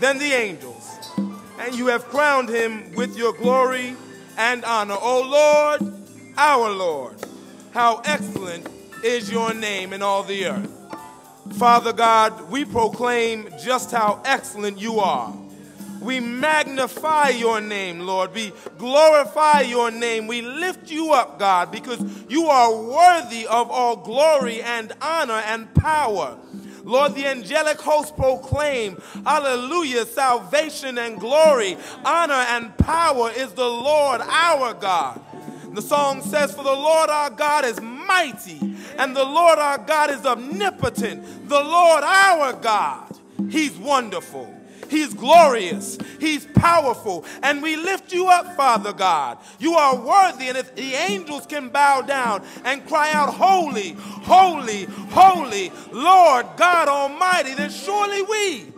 than the angels, and you have crowned him with your glory and honor. O Lord, our Lord, how excellent is your name in all the earth. Father God, we proclaim just how excellent you are. We magnify your name, Lord. We glorify your name. We lift you up, God, because you are worthy of all glory and honor and power. Lord, the angelic hosts proclaim, Hallelujah, salvation and glory, honor and power is the Lord our God. The song says, For the Lord our God is mighty, and the Lord our God is omnipotent. The Lord our God, He's wonderful. He's glorious. He's powerful. And we lift you up, Father God. You are worthy. And if the angels can bow down and cry out, Holy, holy, holy, Lord God Almighty, then surely we,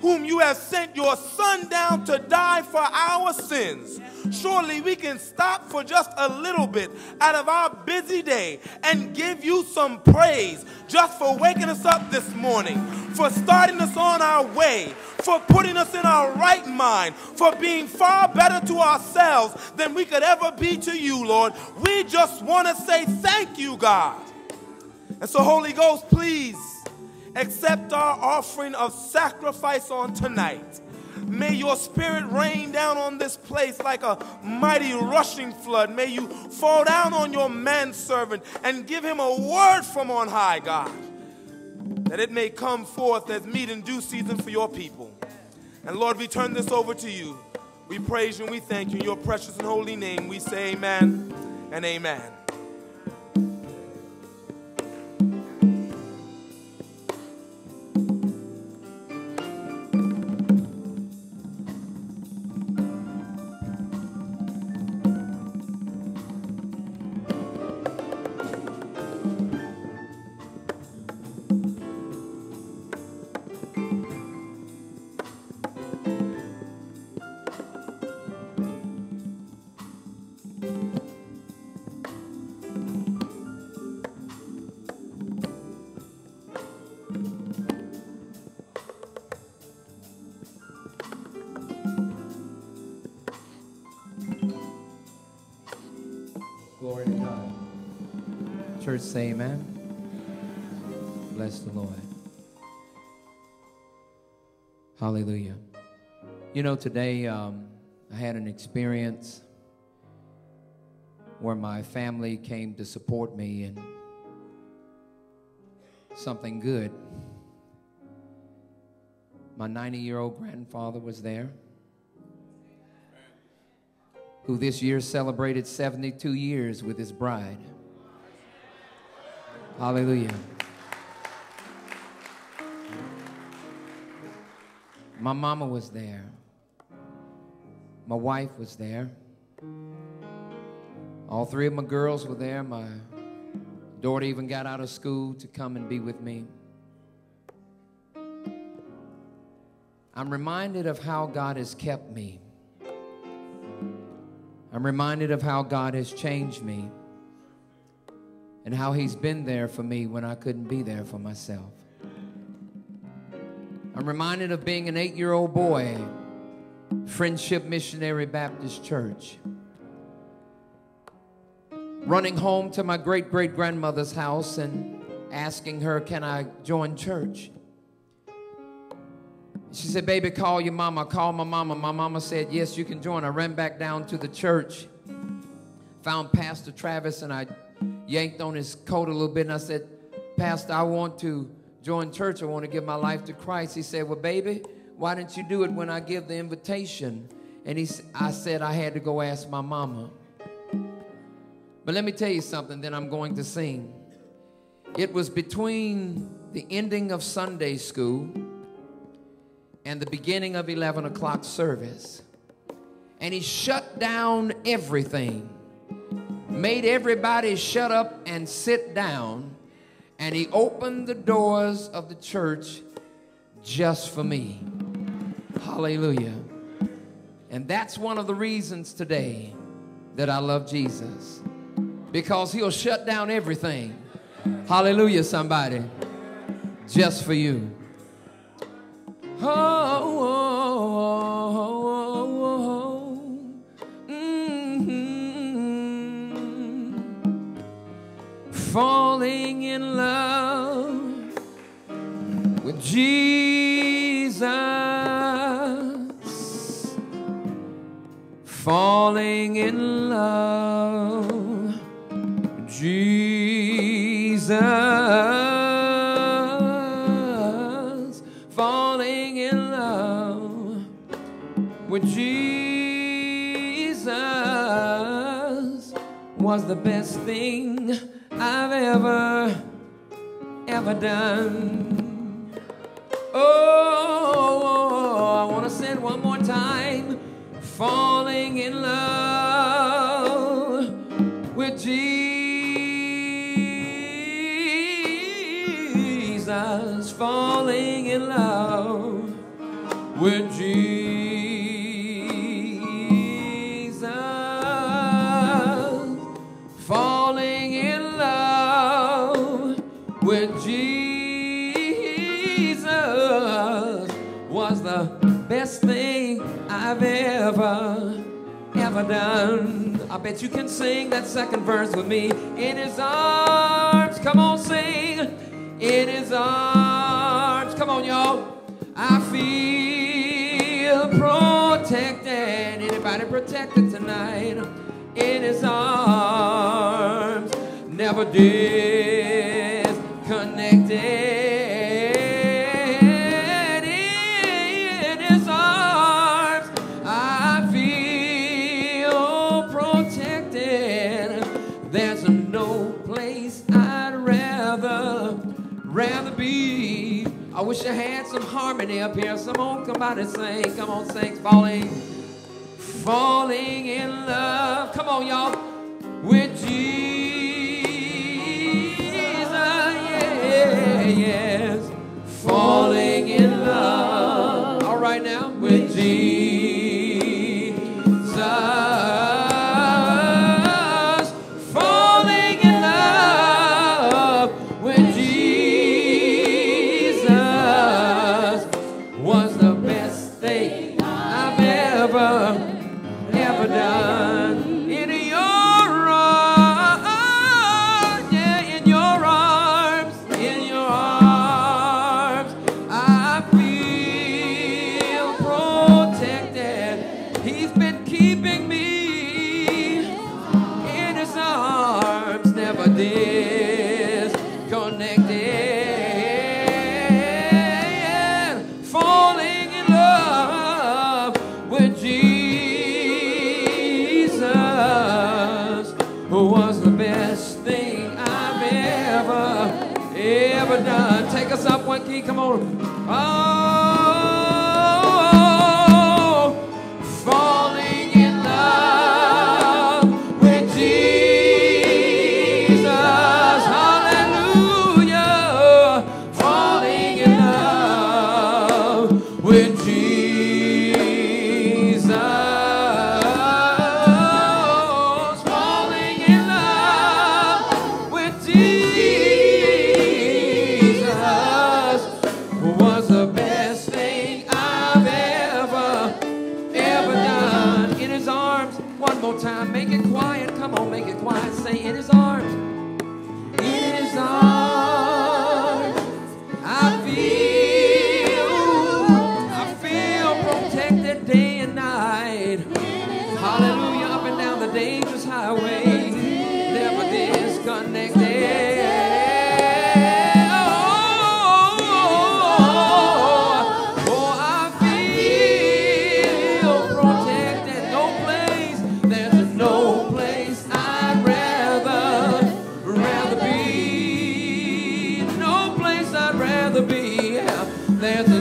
whom you have sent your Son down to die for our sins, surely we can stop for just a little bit out of our busy day and give you some praise just for waking us up this morning, for starting us on our way, for putting us in our right mind, for being far better to ourselves than we could ever be to you, Lord. We just want to say thank you, God. And so, Holy Ghost, please accept our offering of sacrifice on tonight. May your spirit rain down on this place like a mighty rushing flood. May you fall down on your manservant and give him a word from on high, God, that it may come forth as meat in due season for your people. And Lord, we turn this over to you. We praise you and we thank you in your precious and holy name. We say amen and amen. Church, say amen. Bless the Lord. Hallelujah. You know, today um, I had an experience where my family came to support me and something good. My 90 year old grandfather was there who this year celebrated 72 years with his bride. Hallelujah. My mama was there. My wife was there. All three of my girls were there. My daughter even got out of school to come and be with me. I'm reminded of how God has kept me. I'm reminded of how God has changed me and how He's been there for me when I couldn't be there for myself. I'm reminded of being an eight year old boy, Friendship Missionary Baptist Church, running home to my great great grandmother's house and asking her, Can I join church? She said, Baby, call your mama. Call my mama. My mama said, Yes, you can join. I ran back down to the church, found Pastor Travis, and I yanked on his coat a little bit. And I said, Pastor, I want to join church. I want to give my life to Christ. He said, Well, baby, why didn't you do it when I give the invitation? And he, I said, I had to go ask my mama. But let me tell you something, then I'm going to sing. It was between the ending of Sunday school and the beginning of 11 o'clock service. And he shut down everything, made everybody shut up and sit down, and he opened the doors of the church just for me. Hallelujah. And that's one of the reasons today that I love Jesus because he'll shut down everything. Hallelujah, somebody, just for you. Oh, in love with Jesus, falling in love with Jesus, falling in love with Jesus was the best thing I've ever, ever done. Oh, I want to say one more time. Falling in love with Jesus. Falling in love with Jesus. Done. I bet you can sing that second verse with me. In his arms, come on, sing. In his arms, come on, y'all. I feel protected. Anybody protected tonight? In his arms, never disconnected. Wish had some harmony up here. Someone come out and sing. Come on, sing. Falling, falling in love. Come on, y'all.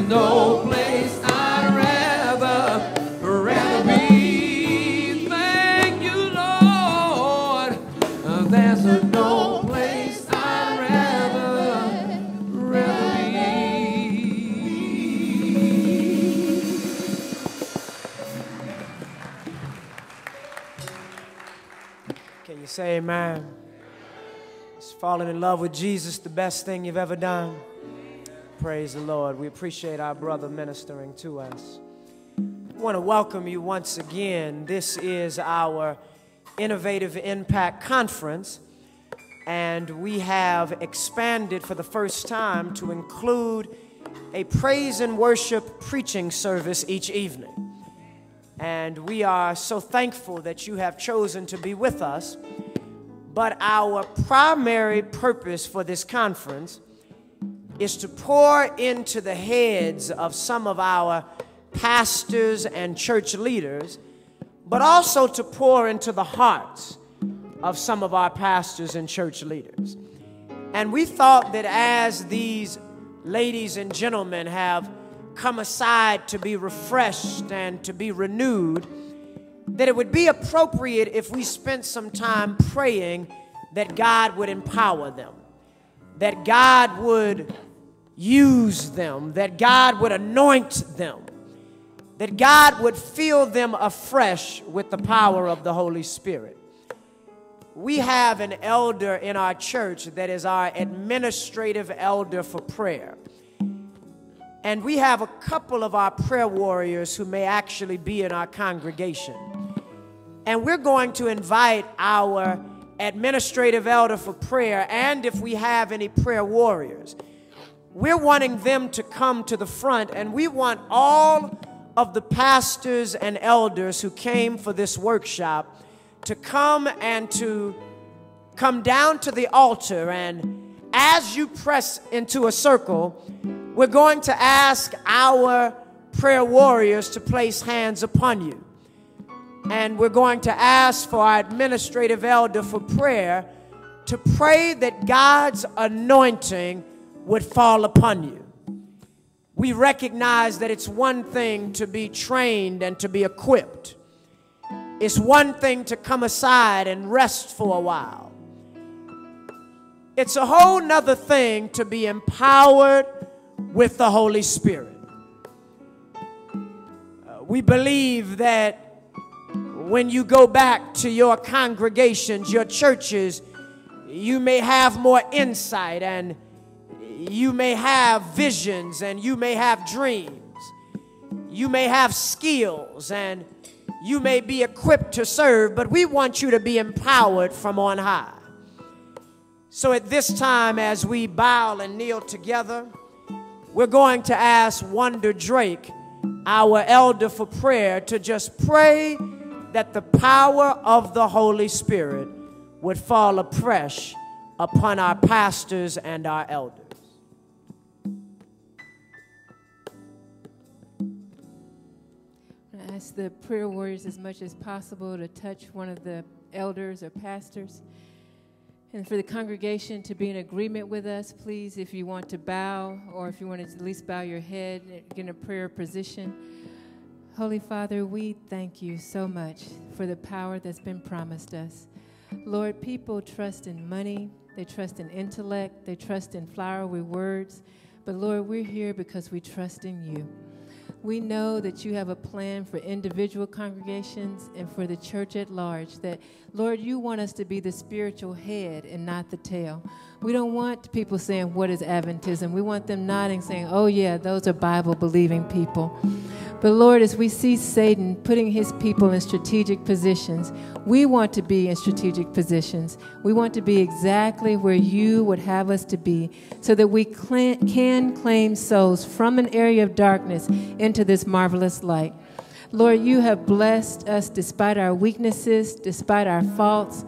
No place I'd rather, rather be. Thank you, Lord. There's no place I'd rather, rather be. Can you say amen? Is falling in love with Jesus the best thing you've ever done? Praise the Lord. We appreciate our brother ministering to us. I want to welcome you once again. This is our Innovative Impact Conference. and we have expanded for the first time to include a praise and worship preaching service each evening. And we are so thankful that you have chosen to be with us. But our primary purpose for this conference is to pour into the heads of some of our pastors and church leaders, but also to pour into the hearts of some of our pastors and church leaders. And we thought that as these ladies and gentlemen have come aside to be refreshed and to be renewed, that it would be appropriate if we spent some time praying that God would empower them, that God would use them, that God would anoint them, that God would fill them afresh with the power of the Holy Spirit we have an elder in our church that is our administrative elder for prayer. And we have a couple of our prayer warriors who may actually be in our congregation. And we're going to invite our administrative elder for prayer, and if we have any prayer warriors, we're wanting them to come to the front, and we want all of the pastors and elders who came for this workshop to come and to come down to the altar. And as you press into a circle, we're going to ask our prayer warriors to place hands upon you. And we're going to ask for our administrative elder for prayer to pray that God's anointing would fall upon you. We recognize that it's one thing to be trained and to be equipped. It's one thing to come aside and rest for a while. It's a whole nother thing to be empowered with the Holy Spirit. Uh, we believe that when you go back to your congregations, your churches, you may have more insight and you may have visions and you may have dreams. You may have skills and you may be equipped to serve, but we want you to be empowered from on high. So at this time, as we bow and kneel together, we're going to ask Wonder Drake, our elder for prayer, to just pray that the power of the Holy Spirit would fall afresh upon our pastors and our elders. The prayer warriors as much as possible to touch one of the elders or pastors. And for the congregation to be in agreement with us, please, if you want to bow or if you want to at least bow your head get in a prayer position. Holy Father, we thank you so much for the power that's been promised us. Lord, people trust in money, they trust in intellect, they trust in flowery words. But Lord, we're here because we trust in you. We know that you have a plan for individual congregations and for the church at large. That, Lord, you want us to be the spiritual head and not the tail. We don't want people saying, What is Adventism? We want them nodding, saying, Oh, yeah, those are Bible believing people. But Lord, as we see Satan putting his people in strategic positions, we want to be in strategic positions. We want to be exactly where you would have us to be so that we can claim souls from an area of darkness into this marvelous light. Lord, you have blessed us despite our weaknesses, despite our faults,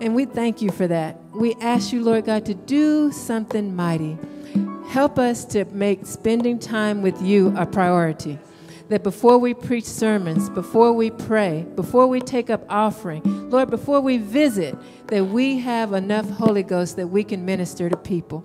and we thank you for that. We ask you, Lord God, to do something mighty. Help us to make spending time with you a priority that before we preach sermons, before we pray, before we take up offering, Lord, before we visit, that we have enough Holy Ghost that we can minister to people.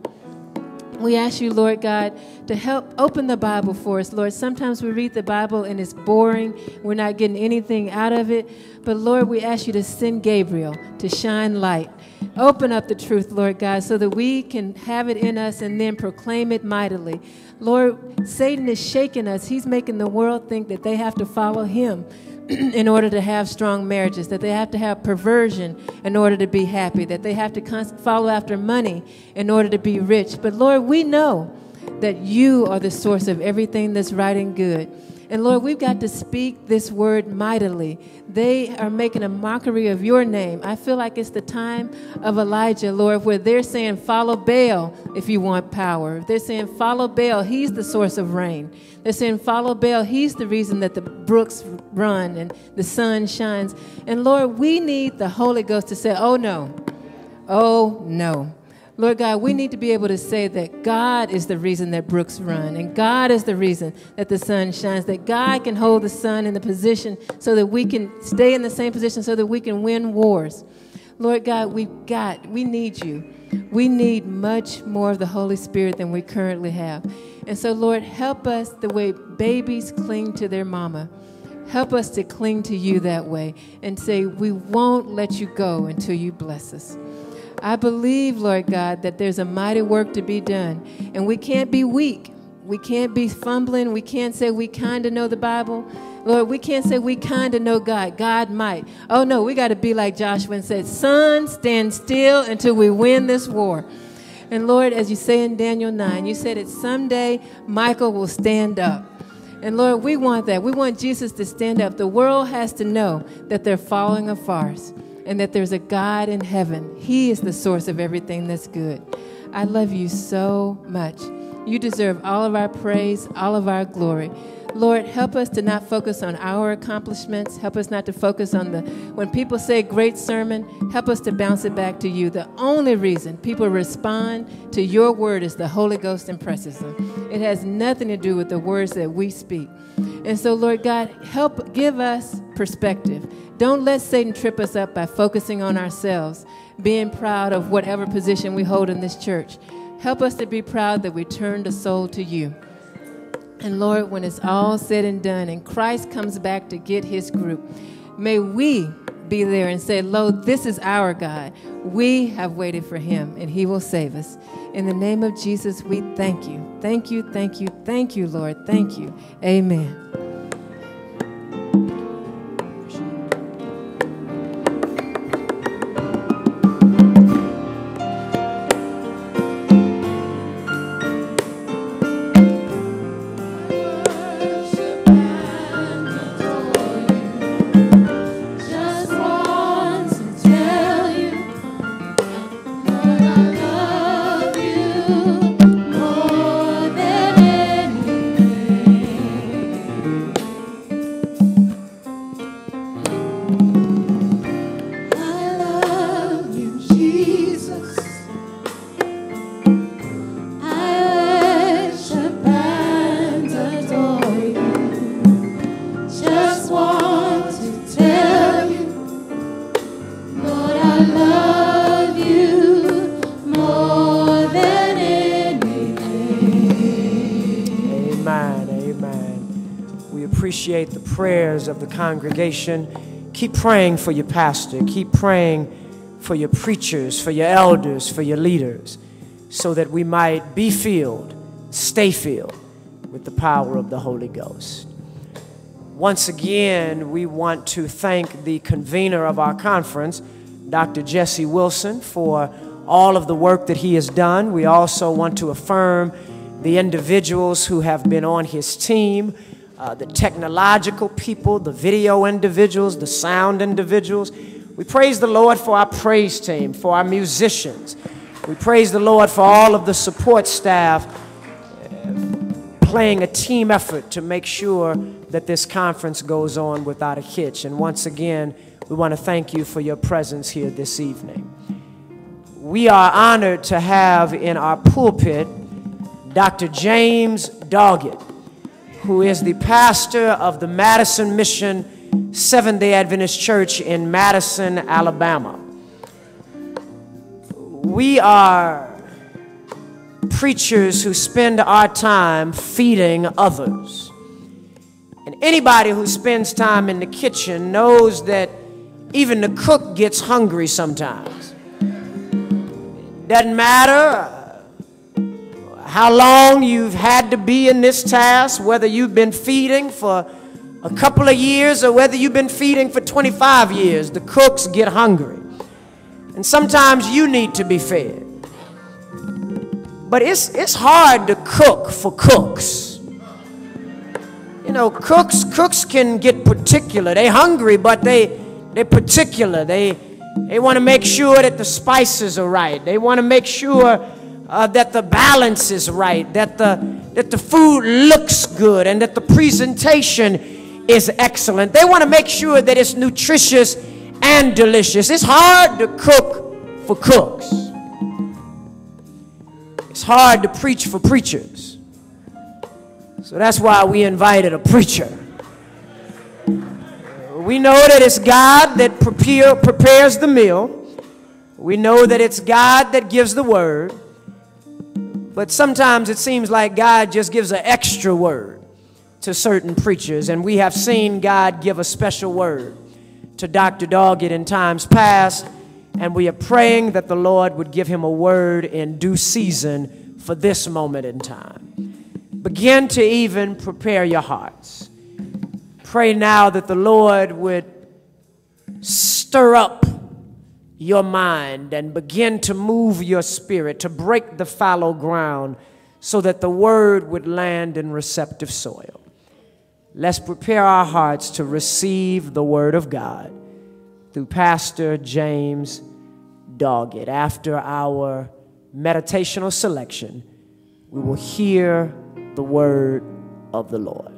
We ask you, Lord God, to help open the Bible for us, Lord. Sometimes we read the Bible and it's boring. We're not getting anything out of it. But Lord, we ask you to send Gabriel to shine light. Open up the truth, Lord God, so that we can have it in us and then proclaim it mightily. Lord, Satan is shaking us. He's making the world think that they have to follow him in order to have strong marriages, that they have to have perversion in order to be happy, that they have to follow after money in order to be rich. But Lord, we know that you are the source of everything that's right and good. And Lord, we've got to speak this word mightily. They are making a mockery of your name. I feel like it's the time of Elijah, Lord, where they're saying, Follow Baal if you want power. They're saying, Follow Baal, he's the source of rain. They're saying, Follow Baal, he's the reason that the brooks run and the sun shines. And Lord, we need the Holy Ghost to say, Oh no, oh no. Lord God, we need to be able to say that God is the reason that brooks run, and God is the reason that the sun shines, that God can hold the sun in the position so that we can stay in the same position so that we can win wars. Lord God, we've got, we need you. We need much more of the Holy Spirit than we currently have. And so, Lord, help us the way babies cling to their mama. Help us to cling to you that way and say, We won't let you go until you bless us. I believe, Lord God, that there's a mighty work to be done. And we can't be weak. We can't be fumbling. We can't say we kind of know the Bible. Lord, we can't say we kind of know God. God might. Oh, no, we got to be like Joshua and say, Son, stand still until we win this war. And Lord, as you say in Daniel 9, you said that someday Michael will stand up. And Lord, we want that. We want Jesus to stand up. The world has to know that they're following a farce and that there's a God in heaven. He is the source of everything that's good. I love you so much. You deserve all of our praise, all of our glory. Lord, help us to not focus on our accomplishments. Help us not to focus on the, when people say great sermon, help us to bounce it back to you. The only reason people respond to your word is the Holy Ghost impresses them. It has nothing to do with the words that we speak. And so, Lord God, help give us perspective. Don't let Satan trip us up by focusing on ourselves, being proud of whatever position we hold in this church. Help us to be proud that we turned a soul to you. And Lord, when it's all said and done and Christ comes back to get his group, may we be there and say, Lo, this is our God. We have waited for him and he will save us. In the name of Jesus, we thank you. Thank you, thank you, thank you, Lord. Thank you. Amen. Of the congregation. Keep praying for your pastor. Keep praying for your preachers, for your elders, for your leaders, so that we might be filled, stay filled with the power of the Holy Ghost. Once again, we want to thank the convener of our conference, Dr. Jesse Wilson, for all of the work that he has done. We also want to affirm the individuals who have been on his team, uh, the technological people, the video individuals, the sound individuals. We praise the Lord for our praise team, for our musicians. We praise the Lord for all of the support staff playing a team effort to make sure that this conference goes on without a hitch. And once again, we want to thank you for your presence here this evening. We are honored to have in our pulpit Dr. James Doggette, who is the pastor of the Madison Mission Seventh day Adventist Church in Madison, Alabama. We are preachers who spend our time feeding others. And anybody who spends time in the kitchen knows that even the cook gets hungry sometimes. Doesn't matter how long you've had to be in this task, whether you've been feeding for a couple of years or whether you've been feeding for 25 years, the cooks get hungry. And sometimes you need to be fed. but it's, it's hard to cook for cooks. You know, cooks cooks can get particular. They're hungry, but they they particular. They they want to make sure that the spices are right. They want to make sure uh, that the balance is right, that the that the food looks good, and that the presentation is excellent. They want to make sure that it's nutritious and delicious. It's hard to cook for cooks. It's hard to preach for preachers. So that's why we invited a preacher. We know that it's God that prepare, prepares the meal. We know that it's God that gives the word. But sometimes it seems like God just gives an extra word to certain preachers. And we have seen God give a special word to Dr. Doggette in times past. And we are praying that the Lord would give him a word in due season for this moment in time. Begin to even prepare your hearts. Pray now that the Lord would stir up your mind and begin to move your spirit, to break the fallow ground so that the word would land in receptive soil. Let's prepare our hearts to receive the word of God through Pastor James Doggette. After our meditational selection, we will hear the word of the Lord.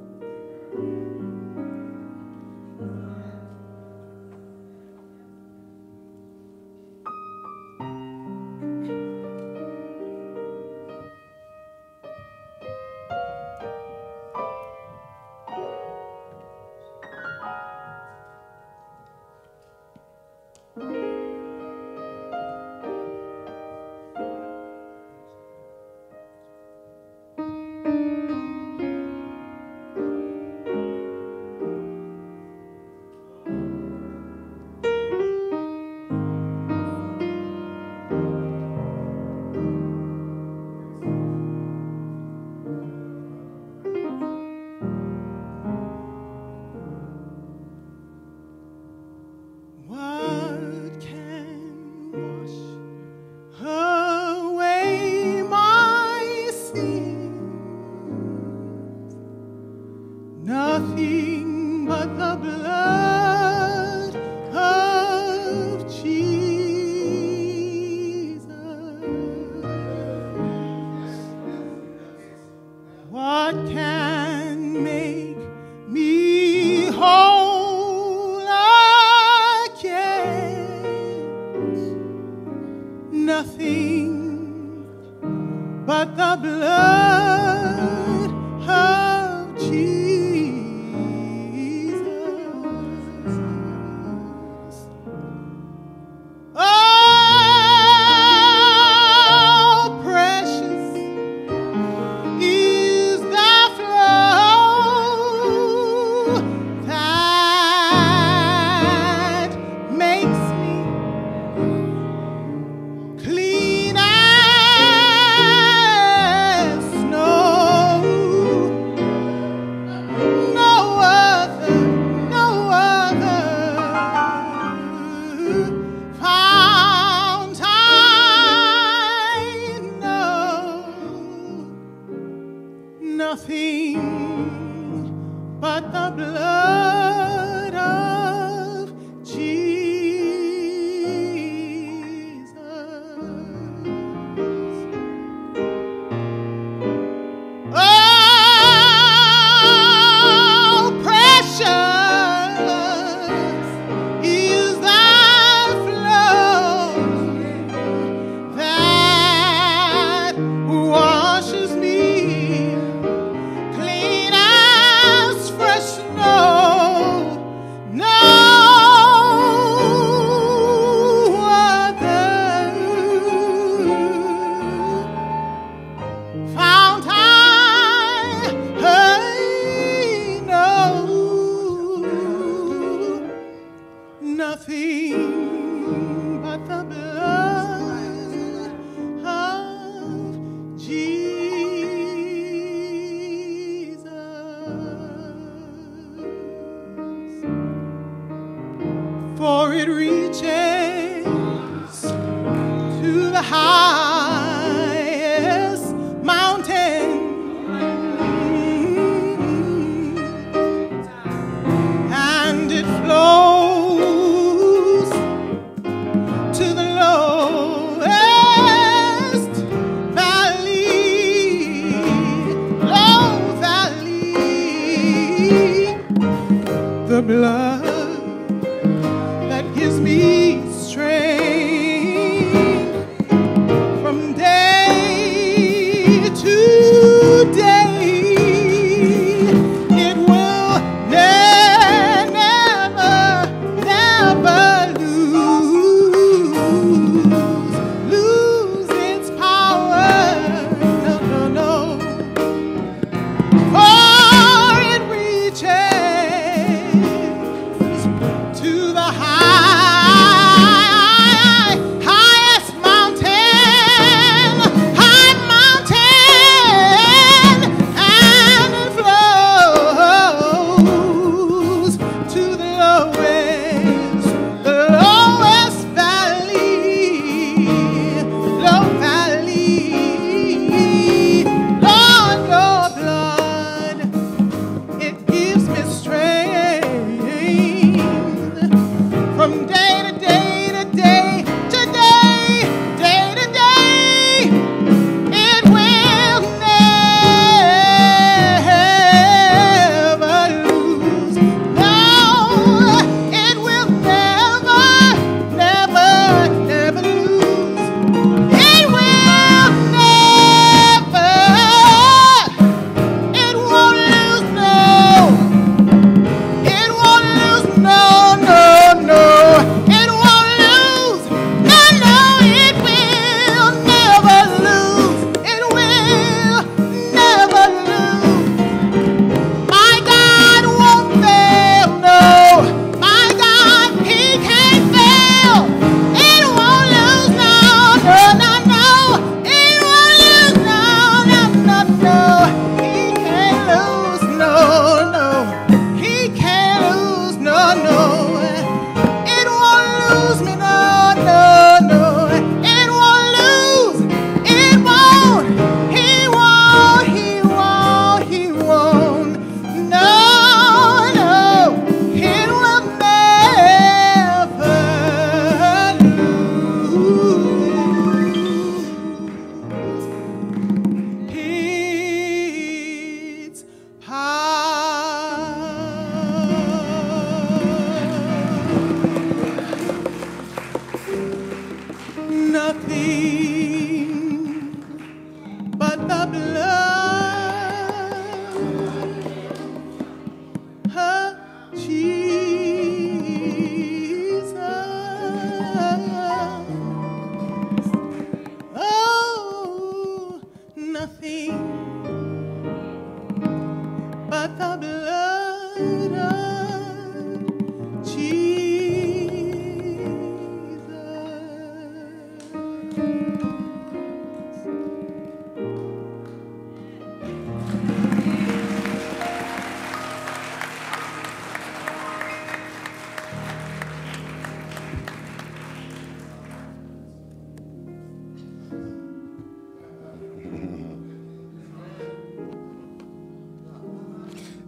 But the blood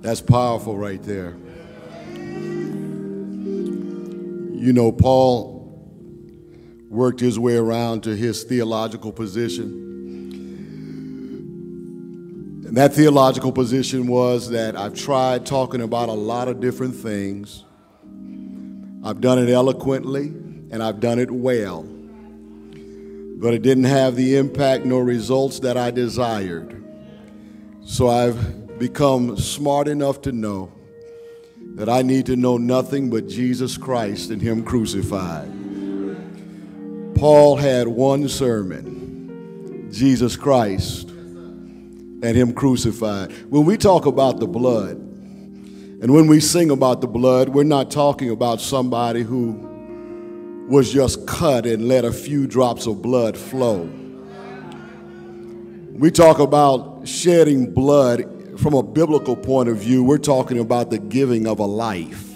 That's powerful right there. You know, Paul worked his way around to his theological position. And that theological position was that I've tried talking about a lot of different things. I've done it eloquently and I've done it well. But it didn't have the impact nor results that I desired. So I've become smart enough to know that I need to know nothing but Jesus Christ and Him crucified. Paul had one sermon Jesus Christ and Him crucified. When we talk about the blood, and when we sing about the blood, we're not talking about somebody who was just cut and let a few drops of blood flow. We talk about shedding blood from a biblical point of view. We're talking about the giving of a life,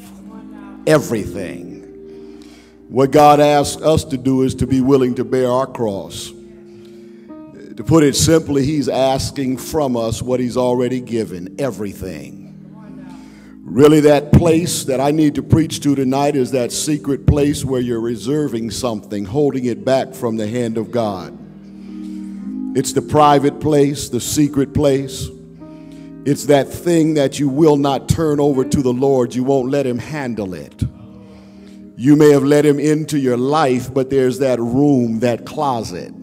everything. What God asks us to do is to be willing to bear our cross. To put it simply, He's asking from us what He's already given everything. Really, that place that I need to preach to tonight is that secret place where you're reserving something, holding it back from the hand of God. It's the private place, the secret place. It's that thing that you will not turn over to the Lord. You won't let Him handle it. You may have let Him into your life, but there's that room, that closet,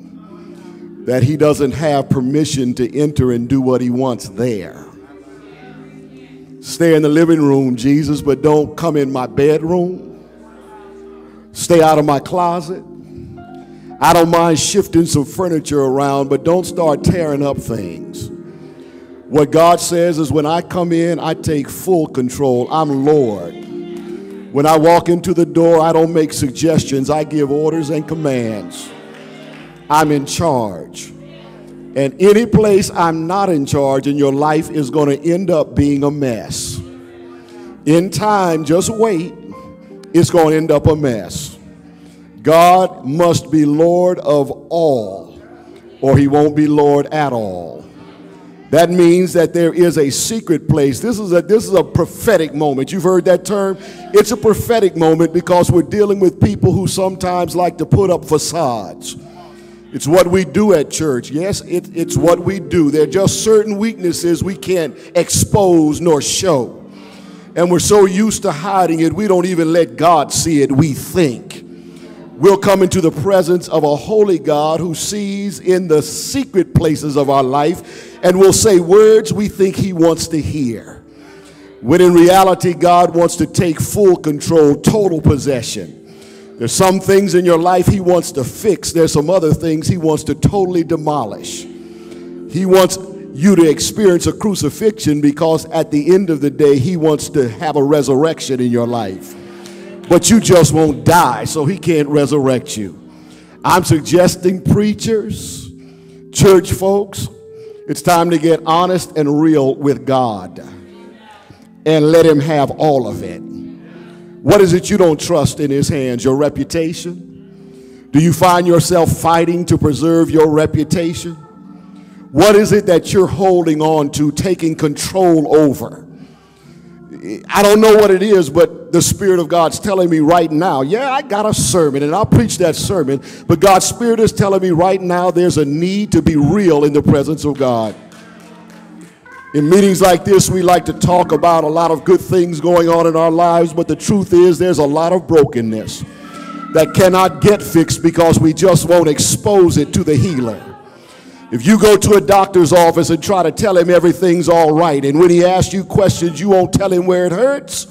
that He doesn't have permission to enter and do what He wants there. Stay in the living room, Jesus, but don't come in my bedroom. Stay out of my closet. I don't mind shifting some furniture around, but don't start tearing up things. What God says is when I come in, I take full control. I'm Lord. When I walk into the door, I don't make suggestions, I give orders and commands. I'm in charge. And any place I'm not in charge in your life is going to end up being a mess. In time, just wait, it's going to end up a mess. God must be Lord of all, or he won't be Lord at all. That means that there is a secret place. This is a this is a prophetic moment. You've heard that term? It's a prophetic moment because we're dealing with people who sometimes like to put up facades. It's what we do at church. Yes, it, it's what we do. There are just certain weaknesses we can't expose nor show. And we're so used to hiding it, we don't even let God see it, we think. We'll come into the presence of a holy God who sees in the secret places of our life and we'll say words we think He wants to hear. When in reality, God wants to take full control, total possession. There's some things in your life He wants to fix, there's some other things He wants to totally demolish. He wants you to experience a crucifixion because at the end of the day, He wants to have a resurrection in your life. But you just won't die, so He can't resurrect you. I'm suggesting preachers, church folks, it's time to get honest and real with God and let Him have all of it. What is it you don't trust in His hands? Your reputation? Do you find yourself fighting to preserve your reputation? What is it that you're holding on to, taking control over? I don't know what it is, but the Spirit of God's telling me right now, yeah, I got a sermon and I'll preach that sermon, but God's Spirit is telling me right now there's a need to be real in the presence of God. In meetings like this, we like to talk about a lot of good things going on in our lives, but the truth is there's a lot of brokenness that cannot get fixed because we just won't expose it to the healer. If you go to a doctor's office and try to tell him everything's all right, and when he asks you questions, you won't tell him where it hurts,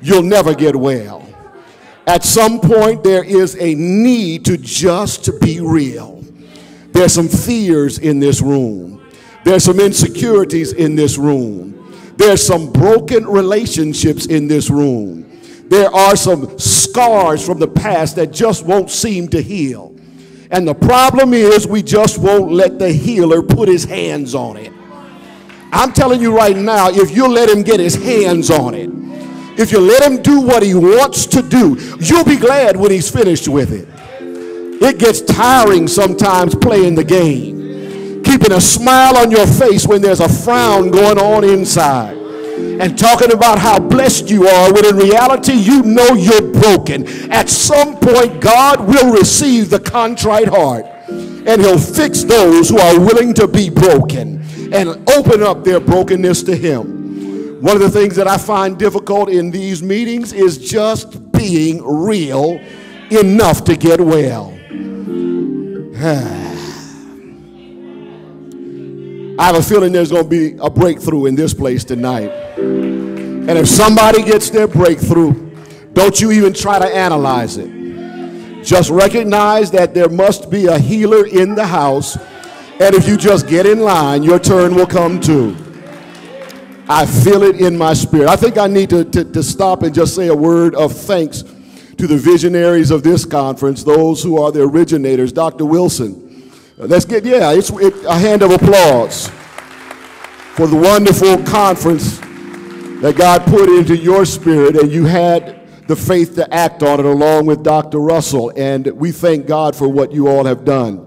you'll never get well. At some point, there is a need to just be real. There's some fears in this room. There's some insecurities in this room. There's some broken relationships in this room. There are some scars from the past that just won't seem to heal. And the problem is, we just won't let the healer put his hands on it. I'm telling you right now, if you let him get his hands on it, if you let him do what he wants to do, you'll be glad when he's finished with it. It gets tiring sometimes playing the game, keeping a smile on your face when there's a frown going on inside and talking about how blessed you are when in reality you know you're broken. At some point, God will receive the contrite heart and he'll fix those who are willing to be broken and open up their brokenness to him. One of the things that I find difficult in these meetings is just being real enough to get well. I have a feeling there's going to be a breakthrough in this place tonight. And if somebody gets their breakthrough, don't you even try to analyze it. Just recognize that there must be a healer in the house. And if you just get in line, your turn will come too. I feel it in my spirit. I think I need to, to, to stop and just say a word of thanks to the visionaries of this conference, those who are the originators, Dr. Wilson. Uh, let's get, yeah, it's it, a hand of applause for the wonderful conference that God put into your spirit, and you had the faith to act on it along with Dr. Russell. And we thank God for what you all have done.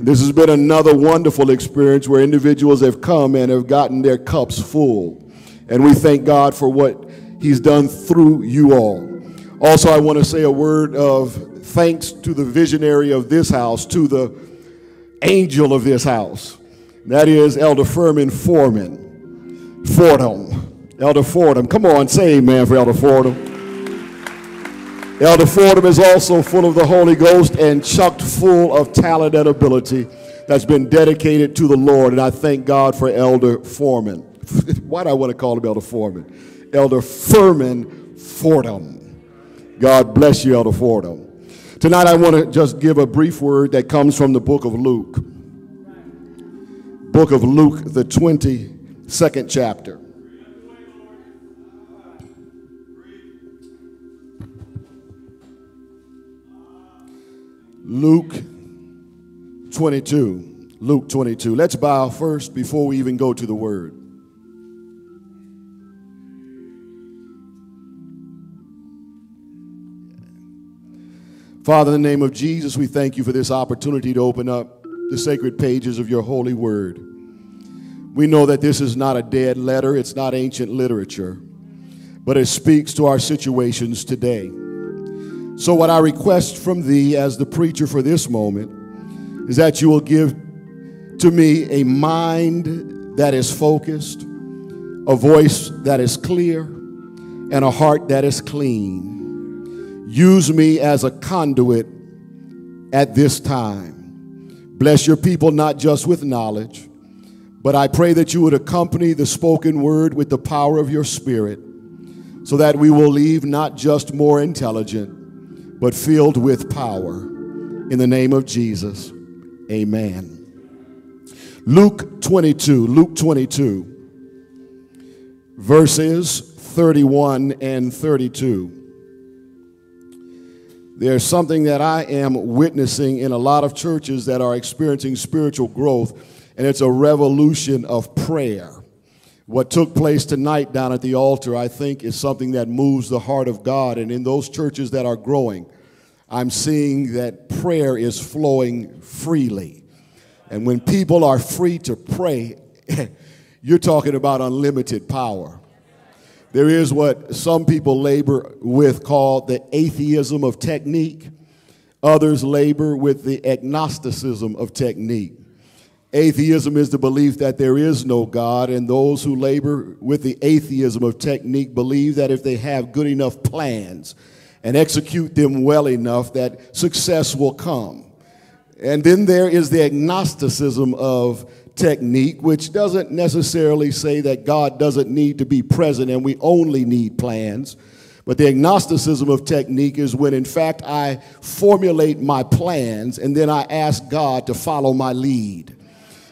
This has been another wonderful experience where individuals have come and have gotten their cups full. And we thank God for what He's done through you all. Also, I want to say a word of thanks to the visionary of this house, to the angel of this house. That is Elder Furman Foreman. Fordham. Elder Fordham. Come on, say amen for Elder Fordham. Elder Fordham is also full of the Holy Ghost and chucked full of talent and ability that's been dedicated to the Lord. And I thank God for Elder Foreman. Why do I want to call him Elder Foreman? Elder Furman Fordham. God bless you, Elder Fordham. Tonight I want to just give a brief word that comes from the book of Luke. Book of Luke, the 22nd chapter. Luke 22. Luke 22. Let's bow first before we even go to the word. Father, in the name of Jesus, we thank you for this opportunity to open up the sacred pages of your holy word. We know that this is not a dead letter, it's not ancient literature, but it speaks to our situations today. So, what I request from thee as the preacher for this moment is that you will give to me a mind that is focused, a voice that is clear, and a heart that is clean. Use me as a conduit at this time. Bless your people not just with knowledge, but I pray that you would accompany the spoken word with the power of your spirit so that we will leave not just more intelligent but filled with power. In the name of Jesus, amen. Luke 22, Luke 22, verses 31 and 32. There's something that I am witnessing in a lot of churches that are experiencing spiritual growth, and it's a revolution of prayer. What took place tonight down at the altar, I think, is something that moves the heart of God. And in those churches that are growing, I'm seeing that prayer is flowing freely. And when people are free to pray, you're talking about unlimited power. There is what some people labor with called the atheism of technique. Others labor with the agnosticism of technique. Atheism is the belief that there is no God, and those who labor with the atheism of technique believe that if they have good enough plans, and execute them well enough that success will come. And then there is the agnosticism of technique, which doesn't necessarily say that God doesn't need to be present and we only need plans. But the agnosticism of technique is when, in fact, I formulate my plans and then I ask God to follow my lead.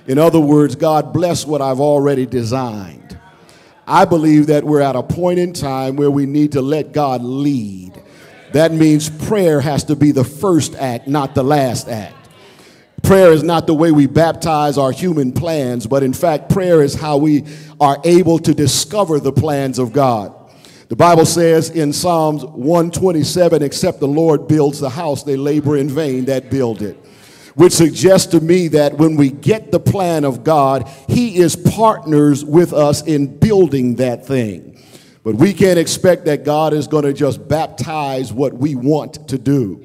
In other words, God bless what I've already designed. I believe that we're at a point in time where we need to let God lead. That means prayer has to be the first act, not the last act. Prayer is not the way we baptize our human plans, but in fact, prayer is how we are able to discover the plans of God. The Bible says in Psalms 127 except the Lord builds the house, they labor in vain that build it. Which suggests to me that when we get the plan of God, He is partners with us in building that thing. But we can't expect that God is going to just baptize what we want to do.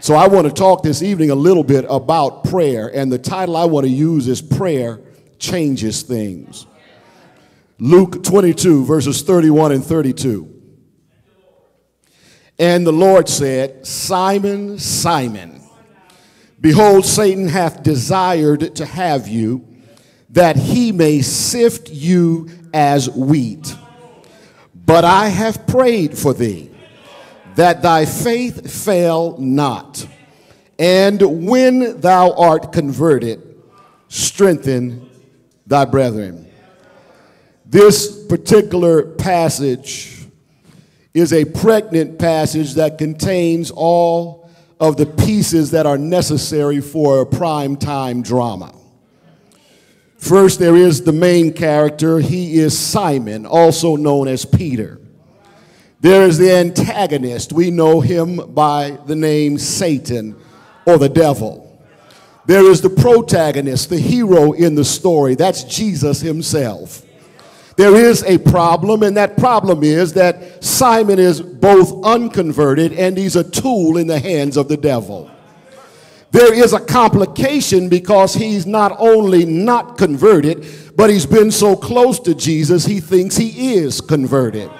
So I want to talk this evening a little bit about prayer, and the title I want to use is Prayer Changes Things. Luke 22, verses 31 and 32. And the Lord said, Simon, Simon, behold, Satan hath desired to have you, that he may sift you as wheat. But I have prayed for thee, that thy faith fail not. And when thou art converted, strengthen thy brethren. This particular passage is a pregnant passage that contains all of the pieces that are necessary for a prime time drama. First, there is the main character. He is Simon, also known as Peter. There is the antagonist. We know him by the name Satan or the devil. There is the protagonist, the hero in the story. That's Jesus himself. There is a problem, and that problem is that Simon is both unconverted and he's a tool in the hands of the devil. There is a complication because he's not only not converted, but he's been so close to Jesus, he thinks he is converted.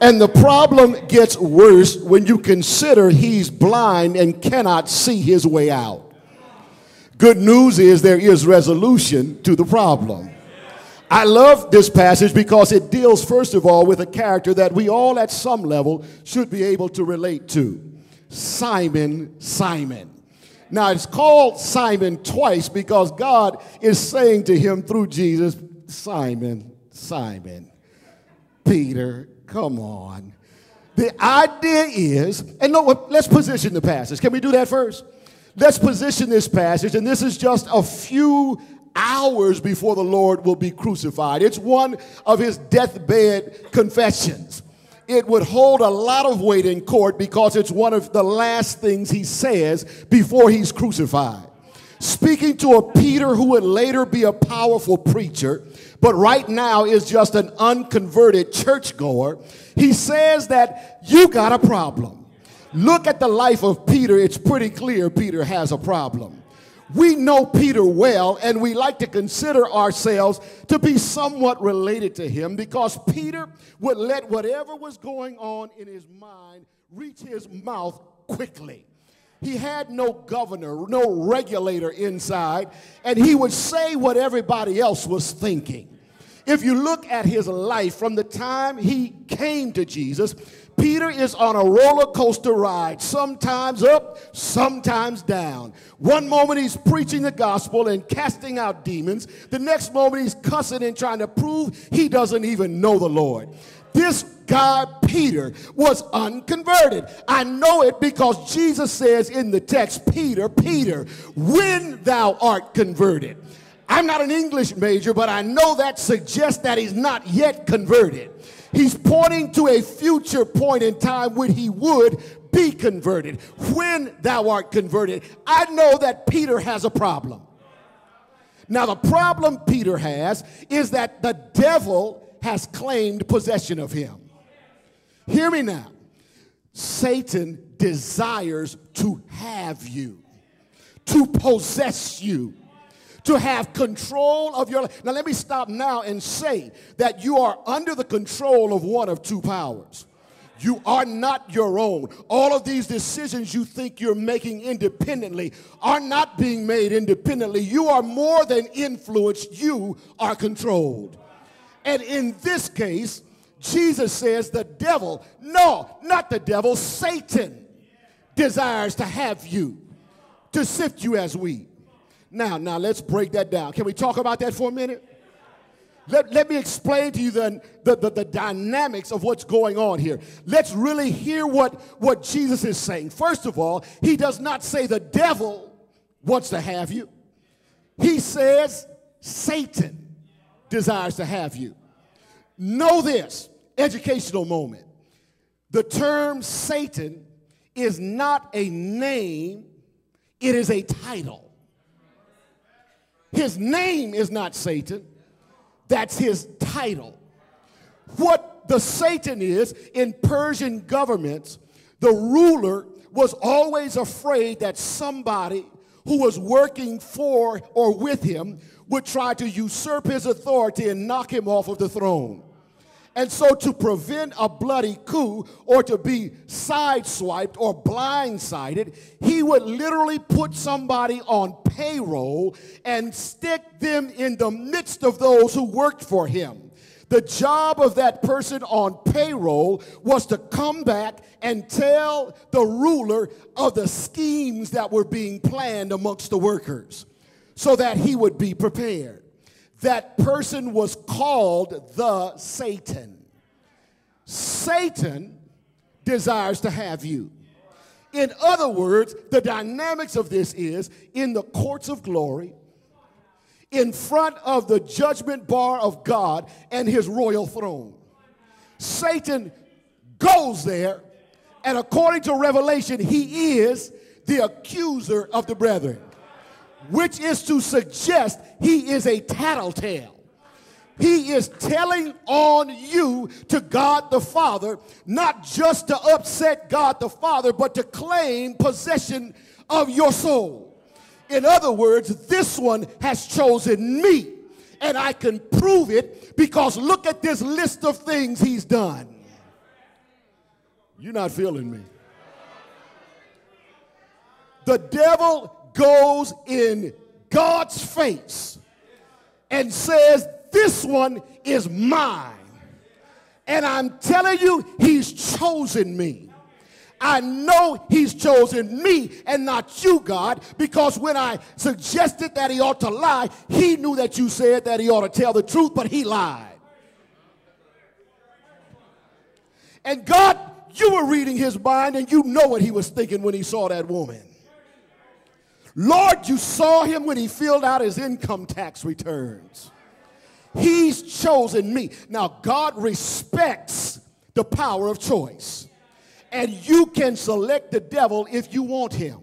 And the problem gets worse when you consider he's blind and cannot see his way out. Good news is there is resolution to the problem. I love this passage because it deals, first of all, with a character that we all at some level should be able to relate to Simon, Simon. Now, it's called Simon twice because God is saying to him through Jesus, Simon, Simon, Peter, come on. The idea is, and no, let's position the passage. Can we do that first? Let's position this passage, and this is just a few hours before the Lord will be crucified. It's one of his deathbed confessions. It would hold a lot of weight in court because it's one of the last things he says before he's crucified. Speaking to a Peter who would later be a powerful preacher, but right now is just an unconverted churchgoer, he says that you got a problem. Look at the life of Peter, it's pretty clear Peter has a problem. We know Peter well, and we like to consider ourselves to be somewhat related to him because Peter would let whatever was going on in his mind reach his mouth quickly. He had no governor, no regulator inside, and he would say what everybody else was thinking. If you look at his life from the time he came to Jesus, Peter is on a roller coaster ride, sometimes up, sometimes down. One moment he's preaching the gospel and casting out demons, the next moment he's cussing and trying to prove he doesn't even know the Lord. This guy, Peter, was unconverted. I know it because Jesus says in the text, Peter, Peter, when thou art converted. I'm not an English major, but I know that suggests that he's not yet converted. He's pointing to a future point in time when he would be converted. When thou art converted, I know that Peter has a problem. Now, the problem Peter has is that the devil has claimed possession of him. Hear me now. Satan desires to have you, to possess you to have control of your life. Now, let me stop now and say that you are under the control of one of two powers. You are not your own. All of these decisions you think you're making independently are not being made independently. You are more than influenced, you are controlled. And in this case, Jesus says the devil, no, not the devil, Satan desires to have you, to sift you as wheat. Now, now let's break that down. Can we talk about that for a minute? Let, let me explain to you then the, the, the dynamics of what's going on here. Let's really hear what, what Jesus is saying. First of all, he does not say the devil wants to have you. He says Satan desires to have you. Know this educational moment. The term Satan is not a name, it is a title. His name is not Satan, that's his title. What the Satan is in Persian governments, the ruler was always afraid that somebody who was working for or with him would try to usurp his authority and knock him off of the throne. And so, to prevent a bloody coup or to be sideswiped or blindsided, he would literally put somebody on payroll and stick them in the midst of those who worked for him. The job of that person on payroll was to come back and tell the ruler of the schemes that were being planned amongst the workers so that he would be prepared that person was called the Satan. Satan desires to have you. In other words, the dynamics of this is in the courts of glory, in front of the judgment bar of God and his royal throne. Satan goes there, and according to Revelation, he is the accuser of the brethren which is to suggest he is a tattletale. He is telling on you to God the Father, not just to upset God the Father, but to claim possession of your soul. In other words, this one has chosen me, and I can prove it because look at this list of things he's done. You're not feeling me. The devil goes in God's face and says, This one is mine. And I'm telling you, he's chosen me. I know he's chosen me and not you, God, because when I suggested that he ought to lie, he knew that you said that he ought to tell the truth, but he lied. And God, you were reading his mind and you know what he was thinking when he saw that woman. Lord, you saw him when he filled out his income tax returns. He's chosen me. Now, God respects the power of choice. And you can select the devil if you want him.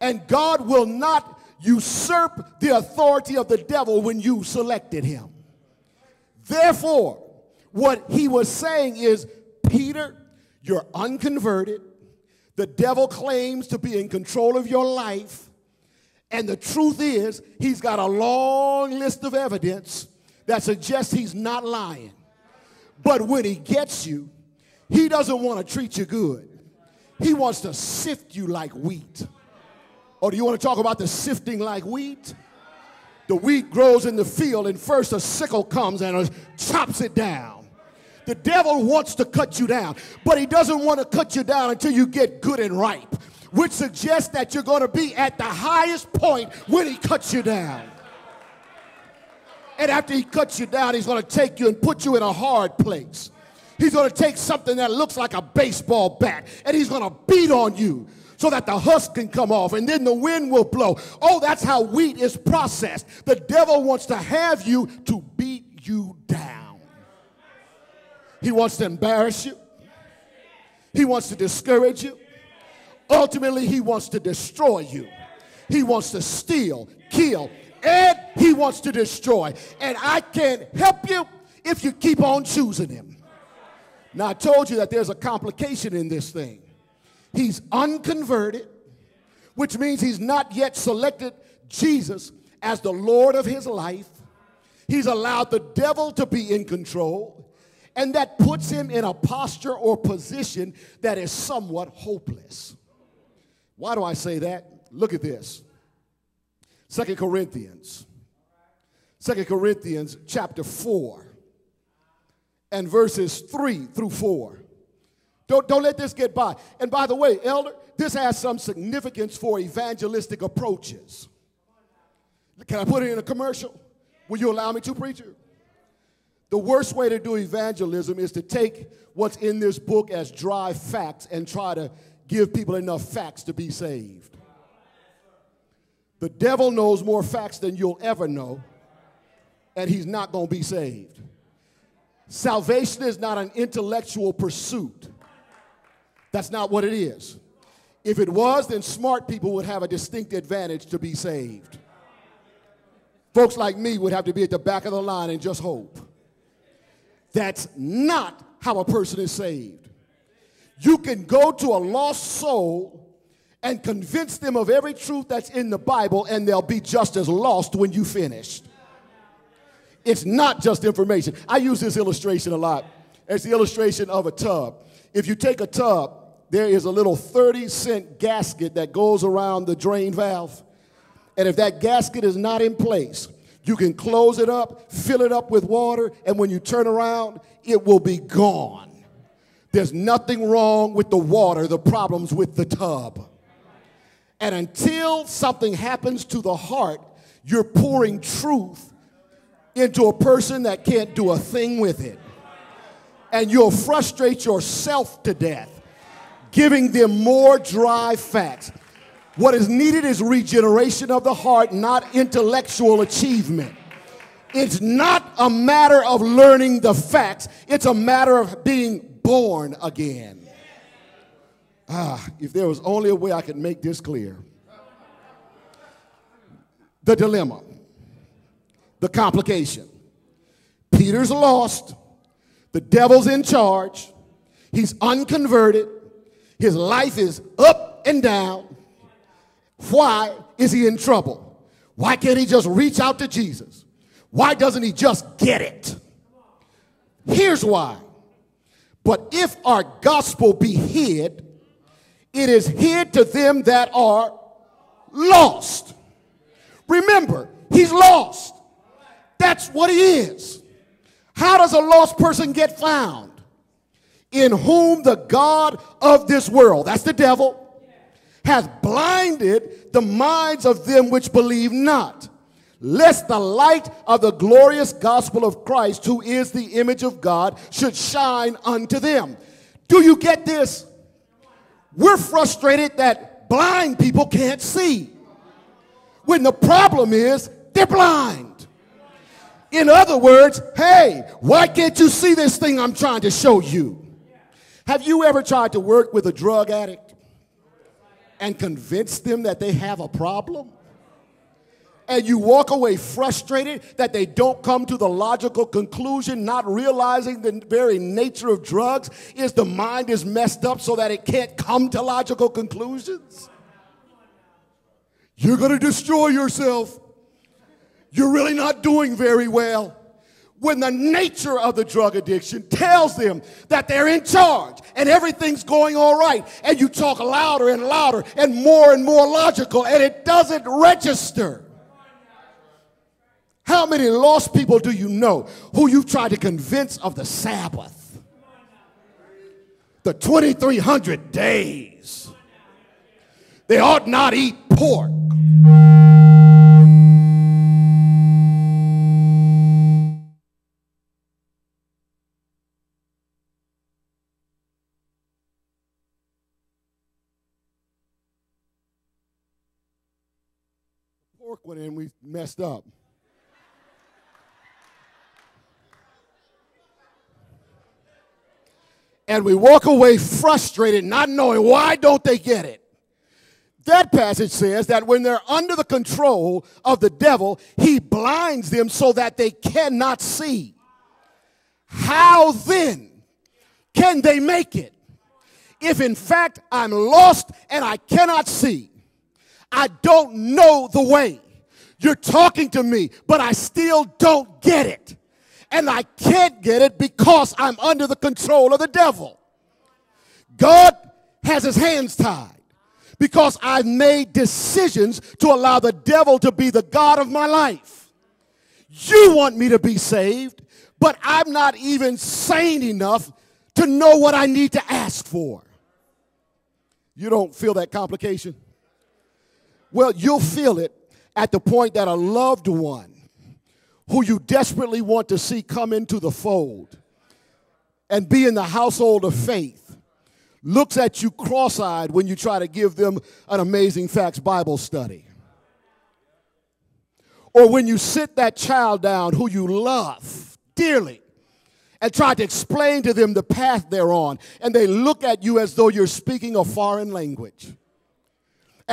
And God will not usurp the authority of the devil when you selected him. Therefore, what he was saying is, Peter, you're unconverted. The devil claims to be in control of your life. And the truth is, he's got a long list of evidence that suggests he's not lying. But when he gets you, he doesn't want to treat you good. He wants to sift you like wheat. Or do you want to talk about the sifting like wheat? The wheat grows in the field, and first a sickle comes and chops it down. The devil wants to cut you down, but he doesn't want to cut you down until you get good and ripe which suggests that you're going to be at the highest point when he cuts you down. And after he cuts you down, he's going to take you and put you in a hard place. He's going to take something that looks like a baseball bat and he's going to beat on you so that the husk can come off and then the wind will blow. Oh, that's how wheat is processed. The devil wants to have you to beat you down. He wants to embarrass you. He wants to discourage you. Ultimately, he wants to destroy you. He wants to steal, kill, and he wants to destroy. And I can't help you if you keep on choosing him. Now, I told you that there's a complication in this thing. He's unconverted, which means he's not yet selected Jesus as the Lord of his life. He's allowed the devil to be in control, and that puts him in a posture or position that is somewhat hopeless. Why do I say that? Look at this. Second Corinthians. Second Corinthians chapter 4 and verses 3 through 4. Don't, don't let this get by. And by the way, elder, this has some significance for evangelistic approaches. Can I put it in a commercial? Will you allow me to, preacher? The worst way to do evangelism is to take what's in this book as dry facts and try to give people enough facts to be saved. The devil knows more facts than you'll ever know, and he's not going to be saved. Salvation is not an intellectual pursuit. That's not what it is. If it was, then smart people would have a distinct advantage to be saved. Folks like me would have to be at the back of the line and just hope. That's not how a person is saved. You can go to a lost soul and convince them of every truth that's in the Bible, and they'll be just as lost when you finish. It's not just information. I use this illustration a lot. It's the illustration of a tub. If you take a tub, there is a little 30 cent gasket that goes around the drain valve. And if that gasket is not in place, you can close it up, fill it up with water, and when you turn around, it will be gone. There's nothing wrong with the water, the problem's with the tub. And until something happens to the heart, you're pouring truth into a person that can't do a thing with it. And you'll frustrate yourself to death, giving them more dry facts. What is needed is regeneration of the heart, not intellectual achievement. It's not a matter of learning the facts, it's a matter of being born again. Ah, if there was only a way I could make this clear. The dilemma, the complication. Peter's lost. The devil's in charge. He's unconverted. His life is up and down. Why is he in trouble? Why can't he just reach out to Jesus? Why doesn't he just get it? Here's why. But if our gospel be hid, it is hid to them that are lost. Remember, he's lost. That's what he is. How does a lost person get found? In whom the God of this world, that's the devil, hath blinded the minds of them which believe not, lest the light of the glorious gospel of Christ, who is the image of God, should shine unto them. Do you get this? We're frustrated that blind people can't see. When the problem is they're blind. In other words, hey, why can't you see this thing I'm trying to show you? Have you ever tried to work with a drug addict and convince them that they have a problem? And you walk away frustrated that they don't come to the logical conclusion, not realizing the very nature of drugs is the mind is messed up so that it can't come to logical conclusions? You're going to destroy yourself. You're really not doing very well when the nature of the drug addiction tells them that they're in charge and everything's going all right, and you talk louder and louder and more and more logical, and it doesn't register. How many lost people do you know who you've tried to convince of the Sabbath? The 2300 days. They ought not eat pork. Pork went in, we messed up. And we walk away frustrated, not knowing why don't they get it. That passage says that when they're under the control of the devil, he blinds them so that they cannot see. How then can they make it? If in fact I'm lost and I cannot see, I don't know the way. You're talking to me, but I still don't get it. And I can't get it because I'm under the control of the devil. God has his hands tied because I've made decisions to allow the devil to be the God of my life. You want me to be saved, but I'm not even sane enough to know what I need to ask for. You don't feel that complication? Well, you'll feel it at the point that a loved one who you desperately want to see come into the fold and be in the household of faith looks at you cross eyed when you try to give them an amazing facts Bible study. Or when you sit that child down who you love dearly and try to explain to them the path they're on, and they look at you as though you're speaking a foreign language.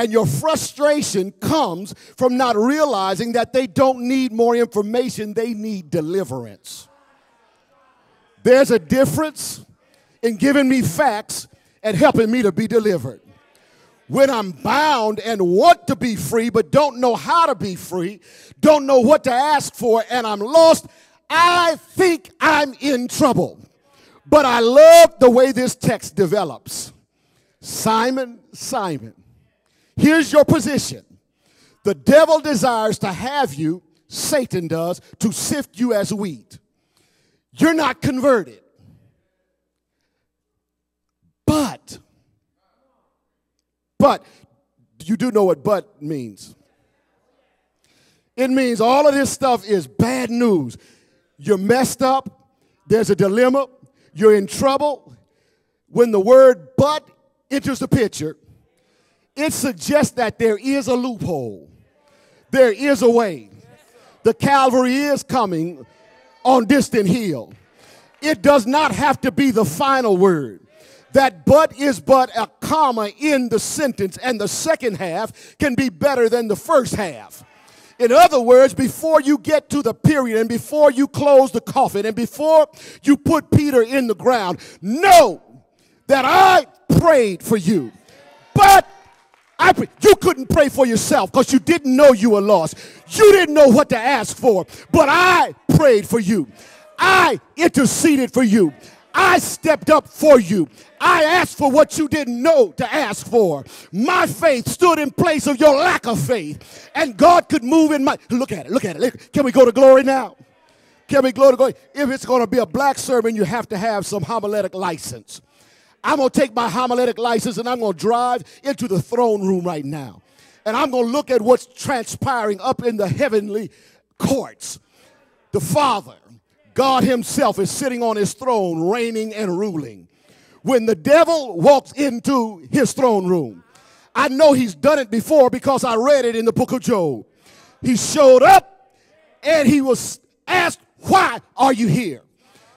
And your frustration comes from not realizing that they don't need more information, they need deliverance. There's a difference in giving me facts and helping me to be delivered. When I'm bound and want to be free, but don't know how to be free, don't know what to ask for, and I'm lost, I think I'm in trouble. But I love the way this text develops. Simon, Simon, here's your position. The devil desires to have you, Satan does, to sift you as wheat. You're not converted. But, but, you do know what but means. It means all of this stuff is bad news. You're messed up, there's a dilemma, you're in trouble. When the word but enters the picture, it suggests that there is a loophole, there is a way. The Calvary is coming on distant hill. It does not have to be the final word. That but is but a comma in the sentence, and the second half can be better than the first half. In other words, before you get to the period and before you close the coffin and before you put Peter in the ground, know that I prayed for you. But I pray. You couldn't pray for yourself because you didn't know you were lost. You didn't know what to ask for. But I prayed for you. I interceded for you. I stepped up for you. I asked for what you didn't know to ask for. My faith stood in place of your lack of faith. And God could move in my. Look at it. Look at it. Can we go to glory now? Can we go to glory? If it's going to be a black sermon, you have to have some homiletic license. I'm going to take my homiletic license and I'm going to drive into the throne room right now. And I'm going to look at what's transpiring up in the heavenly courts. The Father, God Himself, is sitting on His throne, reigning and ruling. When the devil walks into His throne room, I know He's done it before because I read it in the book of Job. He showed up and He was asked, Why are you here?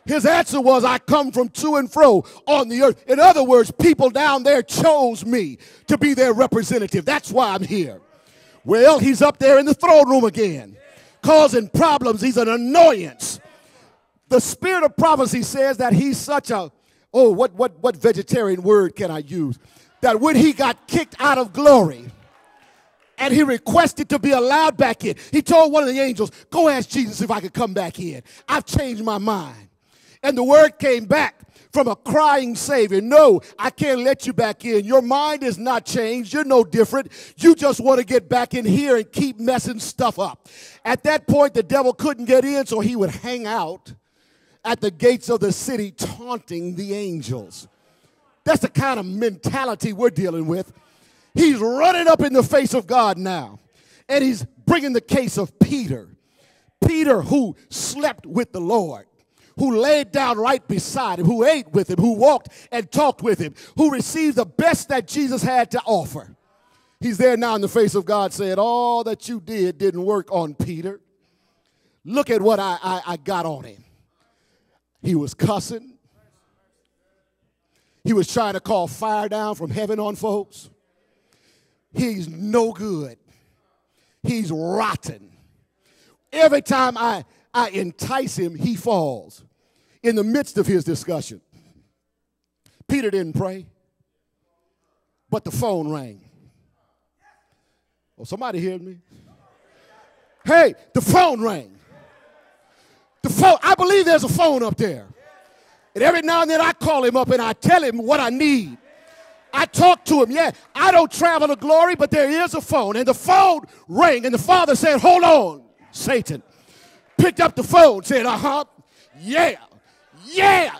His answer was, I come from to and fro on the earth. In other words, people down there chose me to be their representative. That's why I'm here. Well, he's up there in the throne room again, causing problems. He's an annoyance. The spirit of prophecy says that he's such a, oh, what, what, what vegetarian word can I use? That when he got kicked out of glory, and he requested to be allowed back in. He told one of the angels, Go ask Jesus if I could come back in. I've changed my mind. And the word came back from a crying Savior No, I can't let you back in. Your mind is not changed. You're no different. You just want to get back in here and keep messing stuff up. At that point, the devil couldn't get in, so he would hang out at the gates of the city taunting the angels. That's the kind of mentality we're dealing with. He's running up in the face of God now, and he's bringing the case of Peter. Peter, who slept with the Lord, who laid down right beside him, who ate with him, who walked and talked with him, who received the best that Jesus had to offer. He's there now in the face of God saying, All that you did didn't work on Peter. Look at what I, I, I got on him. He was cussing. He was trying to call fire down from heaven on folks. He's no good. He's rotten. Every time I, I entice him, he falls in the midst of his discussion. Peter didn't pray, but the phone rang. Oh, somebody heard me? Hey, the phone rang. The phone, I believe there's a phone up there. And every now and then I call him up and I tell him what I need. I talk to him. Yeah, I don't travel to glory, but there is a phone. And the phone rang, and the father said, Hold on, Satan. Picked up the phone, said, Uh huh, yeah, yeah,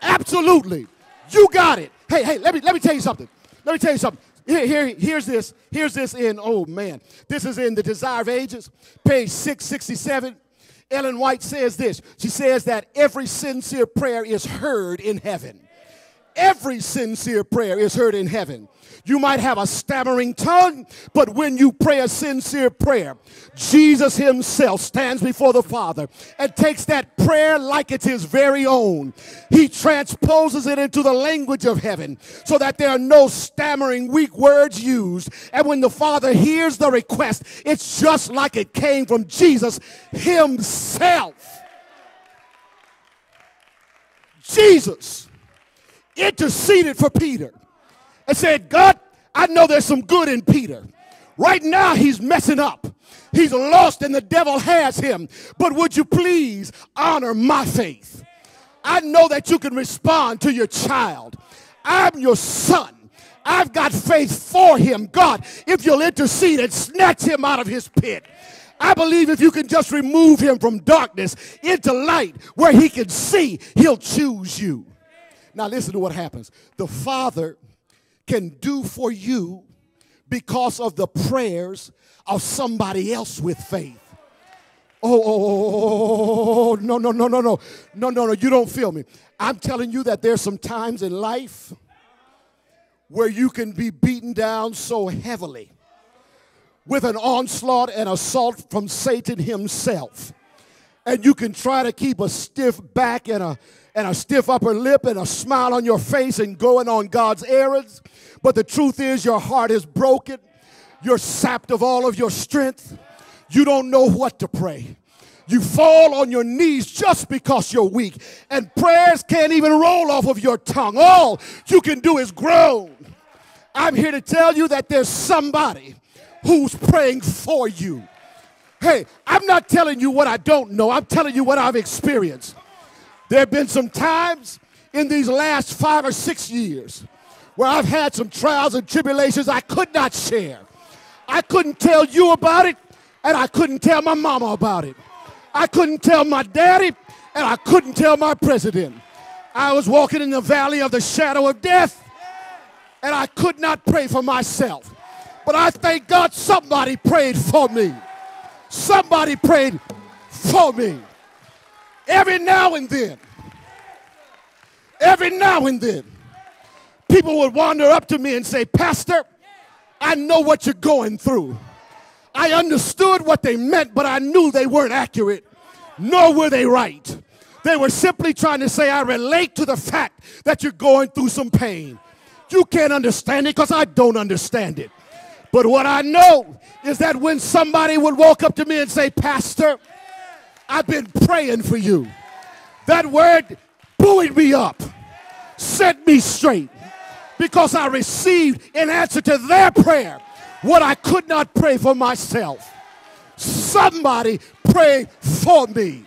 absolutely. You got it. Hey, hey, let me let me tell you something. Let me tell you something. Here, here, here's this. Here's this in, oh man. This is in the Desire of Ages, page 667. Ellen White says this. She says that every sincere prayer is heard in heaven. Every sincere prayer is heard in heaven. You might have a stammering tongue, but when you pray a sincere prayer, Jesus Himself stands before the Father and takes that prayer like it's His very own. He transposes it into the language of heaven so that there are no stammering, weak words used. And when the Father hears the request, it's just like it came from Jesus Himself. Jesus interceded for Peter and said, God, I know there's some good in Peter. Right now, he's messing up. He's lost and the devil has him. But would you please honor my faith? I know that you can respond to your child. I'm your son. I've got faith for him. God, if you'll intercede and snatch him out of his pit. I believe if you can just remove him from darkness into light where he can see, he'll choose you. Now, listen to what happens. The Father can do for you because of the prayers of somebody else with faith. Oh oh oh, oh, oh, oh, oh, oh, no, no, no, no, no, no, no, no, you don't feel me. I'm telling you that there's some times in life where you can be beaten down so heavily with an onslaught and assault from Satan himself. And you can try to keep a stiff back and a and a stiff upper lip and a smile on your face and going on God's errands. But the truth is, your heart is broken. You're sapped of all of your strength. You don't know what to pray. You fall on your knees just because you're weak, and prayers can't even roll off of your tongue. All you can do is groan. I'm here to tell you that there's somebody who's praying for you. Hey, I'm not telling you what I don't know, I'm telling you what I've experienced. There have been some times in these last five or six years where I've had some trials and tribulations I could not share. I couldn't tell you about it, and I couldn't tell my mama about it. I couldn't tell my daddy, and I couldn't tell my president. I was walking in the valley of the shadow of death, and I could not pray for myself. But I thank God somebody prayed for me. Somebody prayed for me. Every now and then, every now and then, people would wander up to me and say, Pastor, I know what you're going through. I understood what they meant, but I knew they weren't accurate, nor were they right. They were simply trying to say, I relate to the fact that you're going through some pain. You can't understand it because I don't understand it. But what I know is that when somebody would walk up to me and say, Pastor, I've been praying for you, that word buoyed me up, set me straight, because I received in answer to their prayer what I could not pray for myself. Somebody pray for me.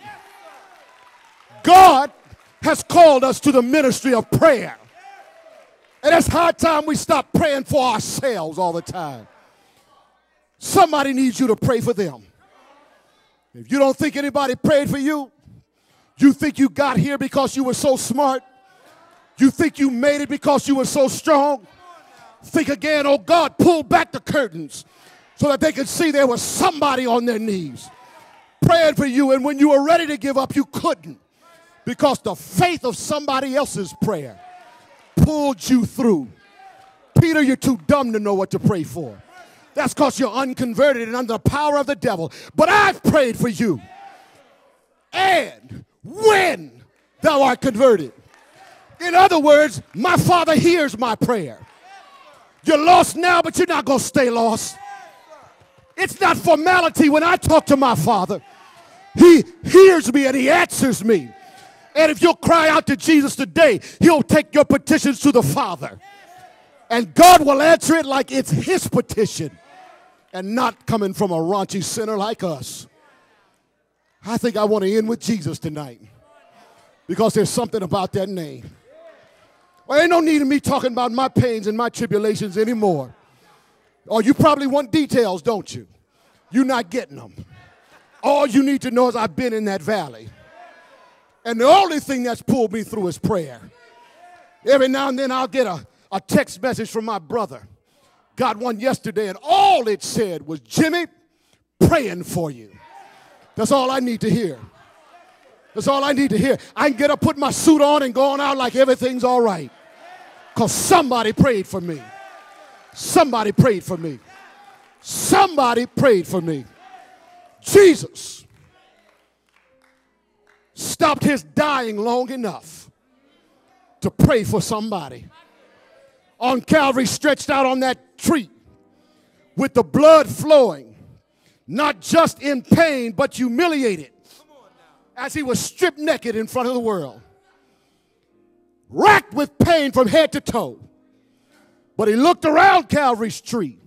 God has called us to the ministry of prayer. And it's high time we stop praying for ourselves all the time. Somebody needs you to pray for them. If you don't think anybody prayed for you, you think you got here because you were so smart, you think you made it because you were so strong, think again, oh God, pull back the curtains so that they could see there was somebody on their knees praying for you. And when you were ready to give up, you couldn't because the faith of somebody else's prayer pulled you through. Peter, you're too dumb to know what to pray for. That's because you're unconverted and under the power of the devil. But I've prayed for you. And when thou art converted. In other words, my Father hears my prayer. You're lost now, but you're not going to stay lost. It's not formality when I talk to my Father. He hears me and He answers me. And if you'll cry out to Jesus today, He'll take your petitions to the Father. And God will answer it like it's His petition and not coming from a raunchy sinner like us. I think I want to end with Jesus tonight because there's something about that name. Well, ain't no need of me talking about my pains and my tribulations anymore. Or you probably want details, don't you? You're not getting them. All you need to know is I've been in that valley. And the only thing that's pulled me through is prayer. Every now and then I'll get a, a text message from my brother. Got one yesterday, and all it said was, Jimmy, praying for you. That's all I need to hear. That's all I need to hear. I can get up, put my suit on, and go on out like everything's all right. Because somebody prayed for me. Somebody prayed for me. Somebody prayed for me. Jesus stopped his dying long enough to pray for somebody. On Calvary, stretched out on that tree with the blood flowing, not just in pain, but humiliated as he was stripped naked in front of the world racked with pain from head to toe. But he looked around Calvary's tree,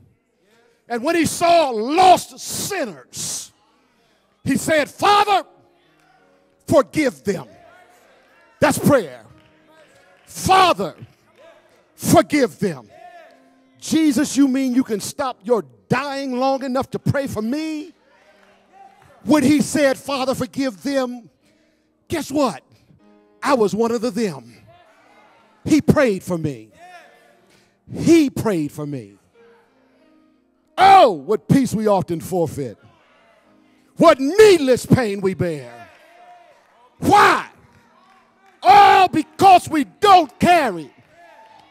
and when he saw lost sinners, he said, Father, forgive them. That's prayer. Father, forgive them. Jesus, you mean you can stop your dying long enough to pray for me? When he said, Father, forgive them, guess what? I was one of the them. He prayed for me. He prayed for me. Oh, what peace we often forfeit. What needless pain we bear. Why? All because we don't carry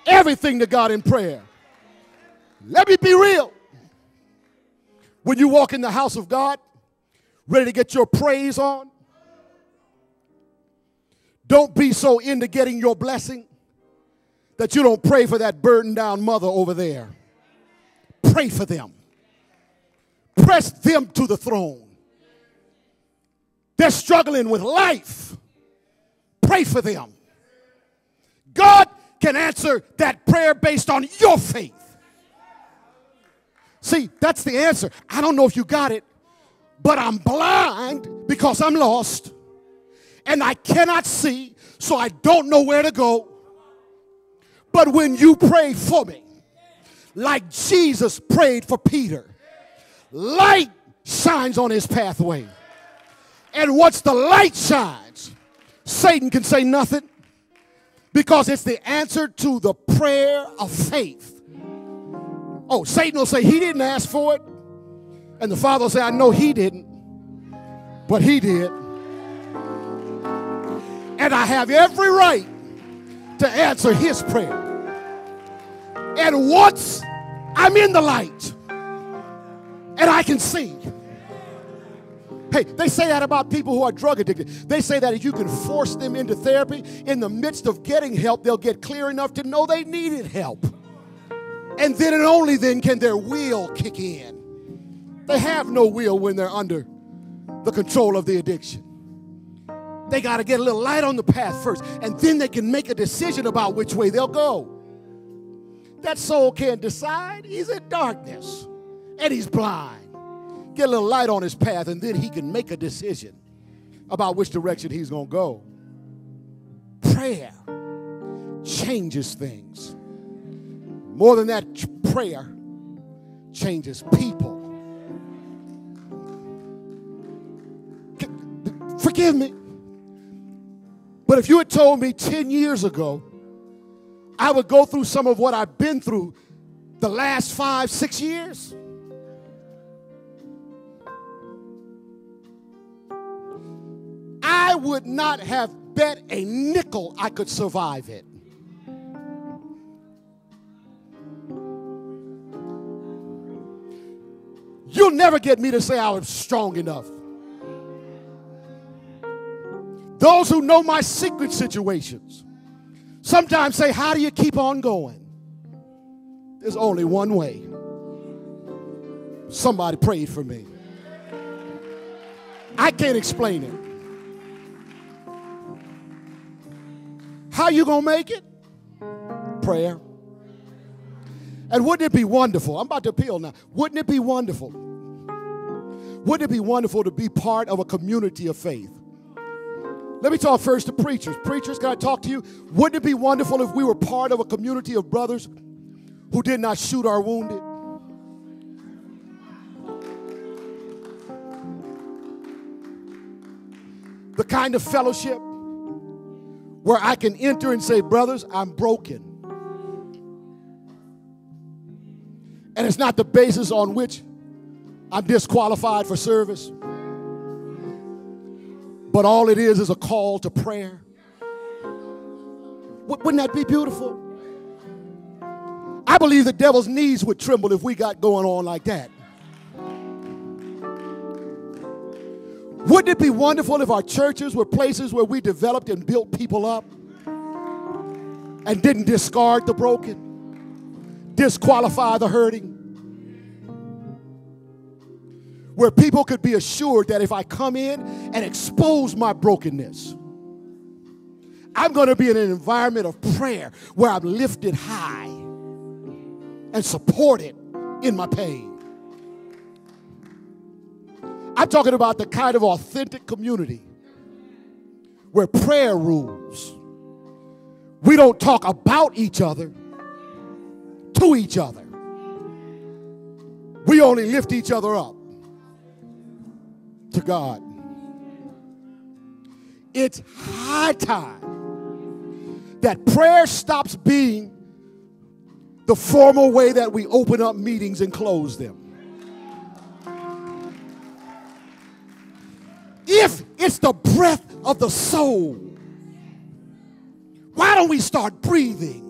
everything to God in prayer. Let me be real. When you walk in the house of God, ready to get your praise on, don't be so into getting your blessing that you don't pray for that burdened down mother over there. Pray for them. press them to the throne. They're struggling with life. Pray for them. God can answer that prayer based on your faith. See, that's the answer. I don't know if you got it, but I'm blind because I'm lost and I cannot see, so I don't know where to go. But when you pray for me, like Jesus prayed for Peter, light shines on his pathway. And once the light shines, Satan can say nothing because it's the answer to the prayer of faith. Oh, Satan will say, He didn't ask for it. And the Father will say, I know he didn't, but he did. And I have every right to answer his prayer. And once I'm in the light and I can see, Hey, they say that about people who are drug addicted. They say that if you can force them into therapy, in the midst of getting help, they'll get clear enough to know they needed help. And then and only then can their will kick in. They have no will when they're under the control of the addiction. They got to get a little light on the path first, and then they can make a decision about which way they'll go. That soul can't decide. He's in darkness and he's blind. Get a little light on his path, and then he can make a decision about which direction he's going to go. Prayer changes things. More than that, prayer changes people. Forgive me. But if you had told me 10 years ago I would go through some of what I've been through the last five, six years, I would not have bet a nickel I could survive it. You'll never get me to say I was strong enough. Those who know my secret situations sometimes say, How do you keep on going? There's only one way. Somebody prayed for me. I can't explain it. How you to make it? Prayer. And wouldn't it be wonderful? I'm about to appeal now. Wouldn't it be wonderful? Wouldn't it be wonderful to be part of a community of faith? Let me talk first to preachers. Preachers, can I talk to you? Wouldn't it be wonderful if we were part of a community of brothers who did not shoot our wounded? The kind of fellowship where I can enter and say, Brothers, I'm broken. And it's not the basis on which I'm disqualified for service. But all it is is a call to prayer. Wouldn't that be beautiful? I believe the devil's knees would tremble if we got going on like that. Wouldn't it be wonderful if our churches were places where we developed and built people up and didn't discard the broken, disqualify the hurting? Where people could be assured that if I come in and expose my brokenness, I'm going to be in an environment of prayer where I'm lifted high and supported in my pain. I'm talking about the kind of authentic community where prayer rules. We don't talk about each other to each other. We only lift each other up to God. It's high time that prayer stops being the formal way that we open up meetings and close them. If it's the breath of the soul, why don't we start breathing?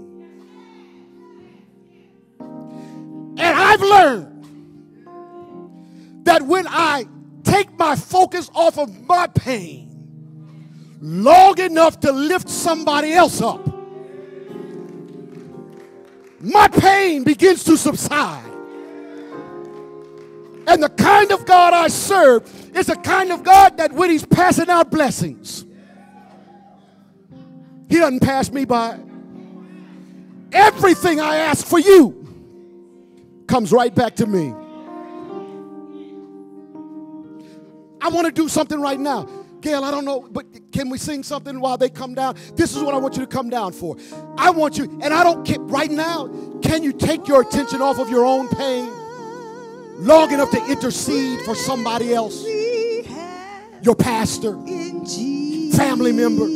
And I've learned that when I take my focus off of my pain long enough to lift somebody else up, my pain begins to subside. And the kind of God I serve is the kind of God that when He's passing out blessings, He doesn't pass me by. Everything I ask for you comes right back to me. I want to do something right now. Gail, I don't know, but can we sing something while they come down? This is what I want you to come down for. I want you, and I don't care, right now, can you take your attention off of your own pain long enough to intercede for somebody else? Your pastor, family member,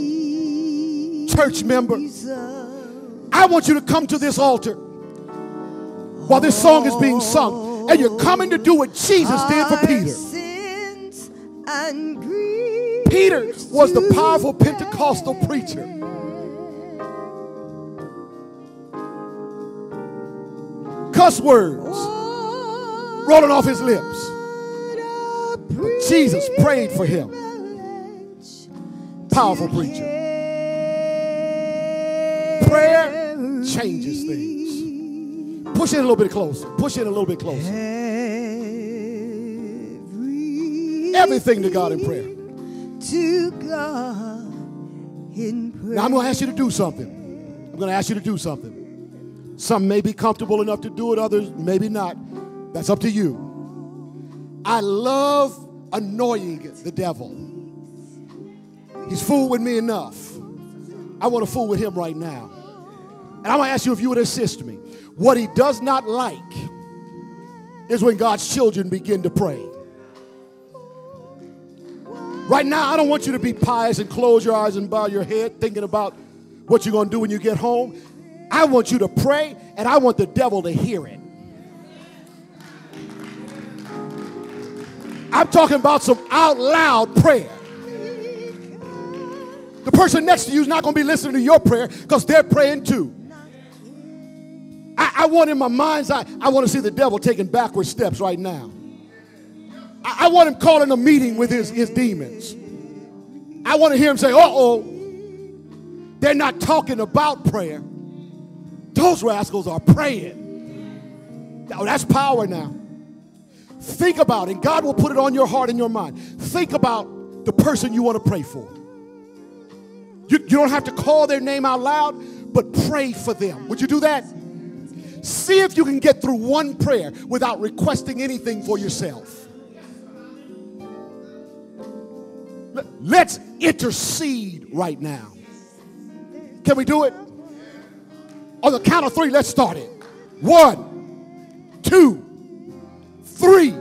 church member. I want you to come to this altar while this song is being sung, and you're coming to do what Jesus did for Peter. Peter was the powerful Pentecostal preacher. Cuss words rolling off his lips. But Jesus prayed for him. Powerful preacher. Prayer changes things. Push in a little bit closer. Push in a little bit closer. Everything to God in prayer. To God in prayer. Now I'm going to ask you to do something. I'm going to ask you to do something. Some may be comfortable enough to do it, others maybe not. That's up to you. I love annoying the devil. He's fooled with me enough. I want to fool with him right now. And I'm going to ask you if you would assist me. What he does not like is when God's children begin to pray. Right now, I don't want you to be pious and close your eyes and bow your head thinking about what you're going to do when you get home. I want you to pray, and I want the devil to hear it. I'm talking about some out loud prayer. The person next to you is not going to be listening to your prayer because they're praying too. I, I, want in my mind's eye, I want to see the devil taking backward steps right now. I, I want him calling a meeting with his, his demons. I want to hear him say, uh oh, they're not talking about prayer. Those rascals are praying. Oh, that's power now. Think about it. God will put it on your heart and your mind. Think about the person you want to pray for. You, you don't have to call their name out loud, but pray for them. Would you do that? See if you can get through one prayer without requesting anything for yourself. Let's intercede right now. Can we do it? On the count of three, let's start it. One, two, three.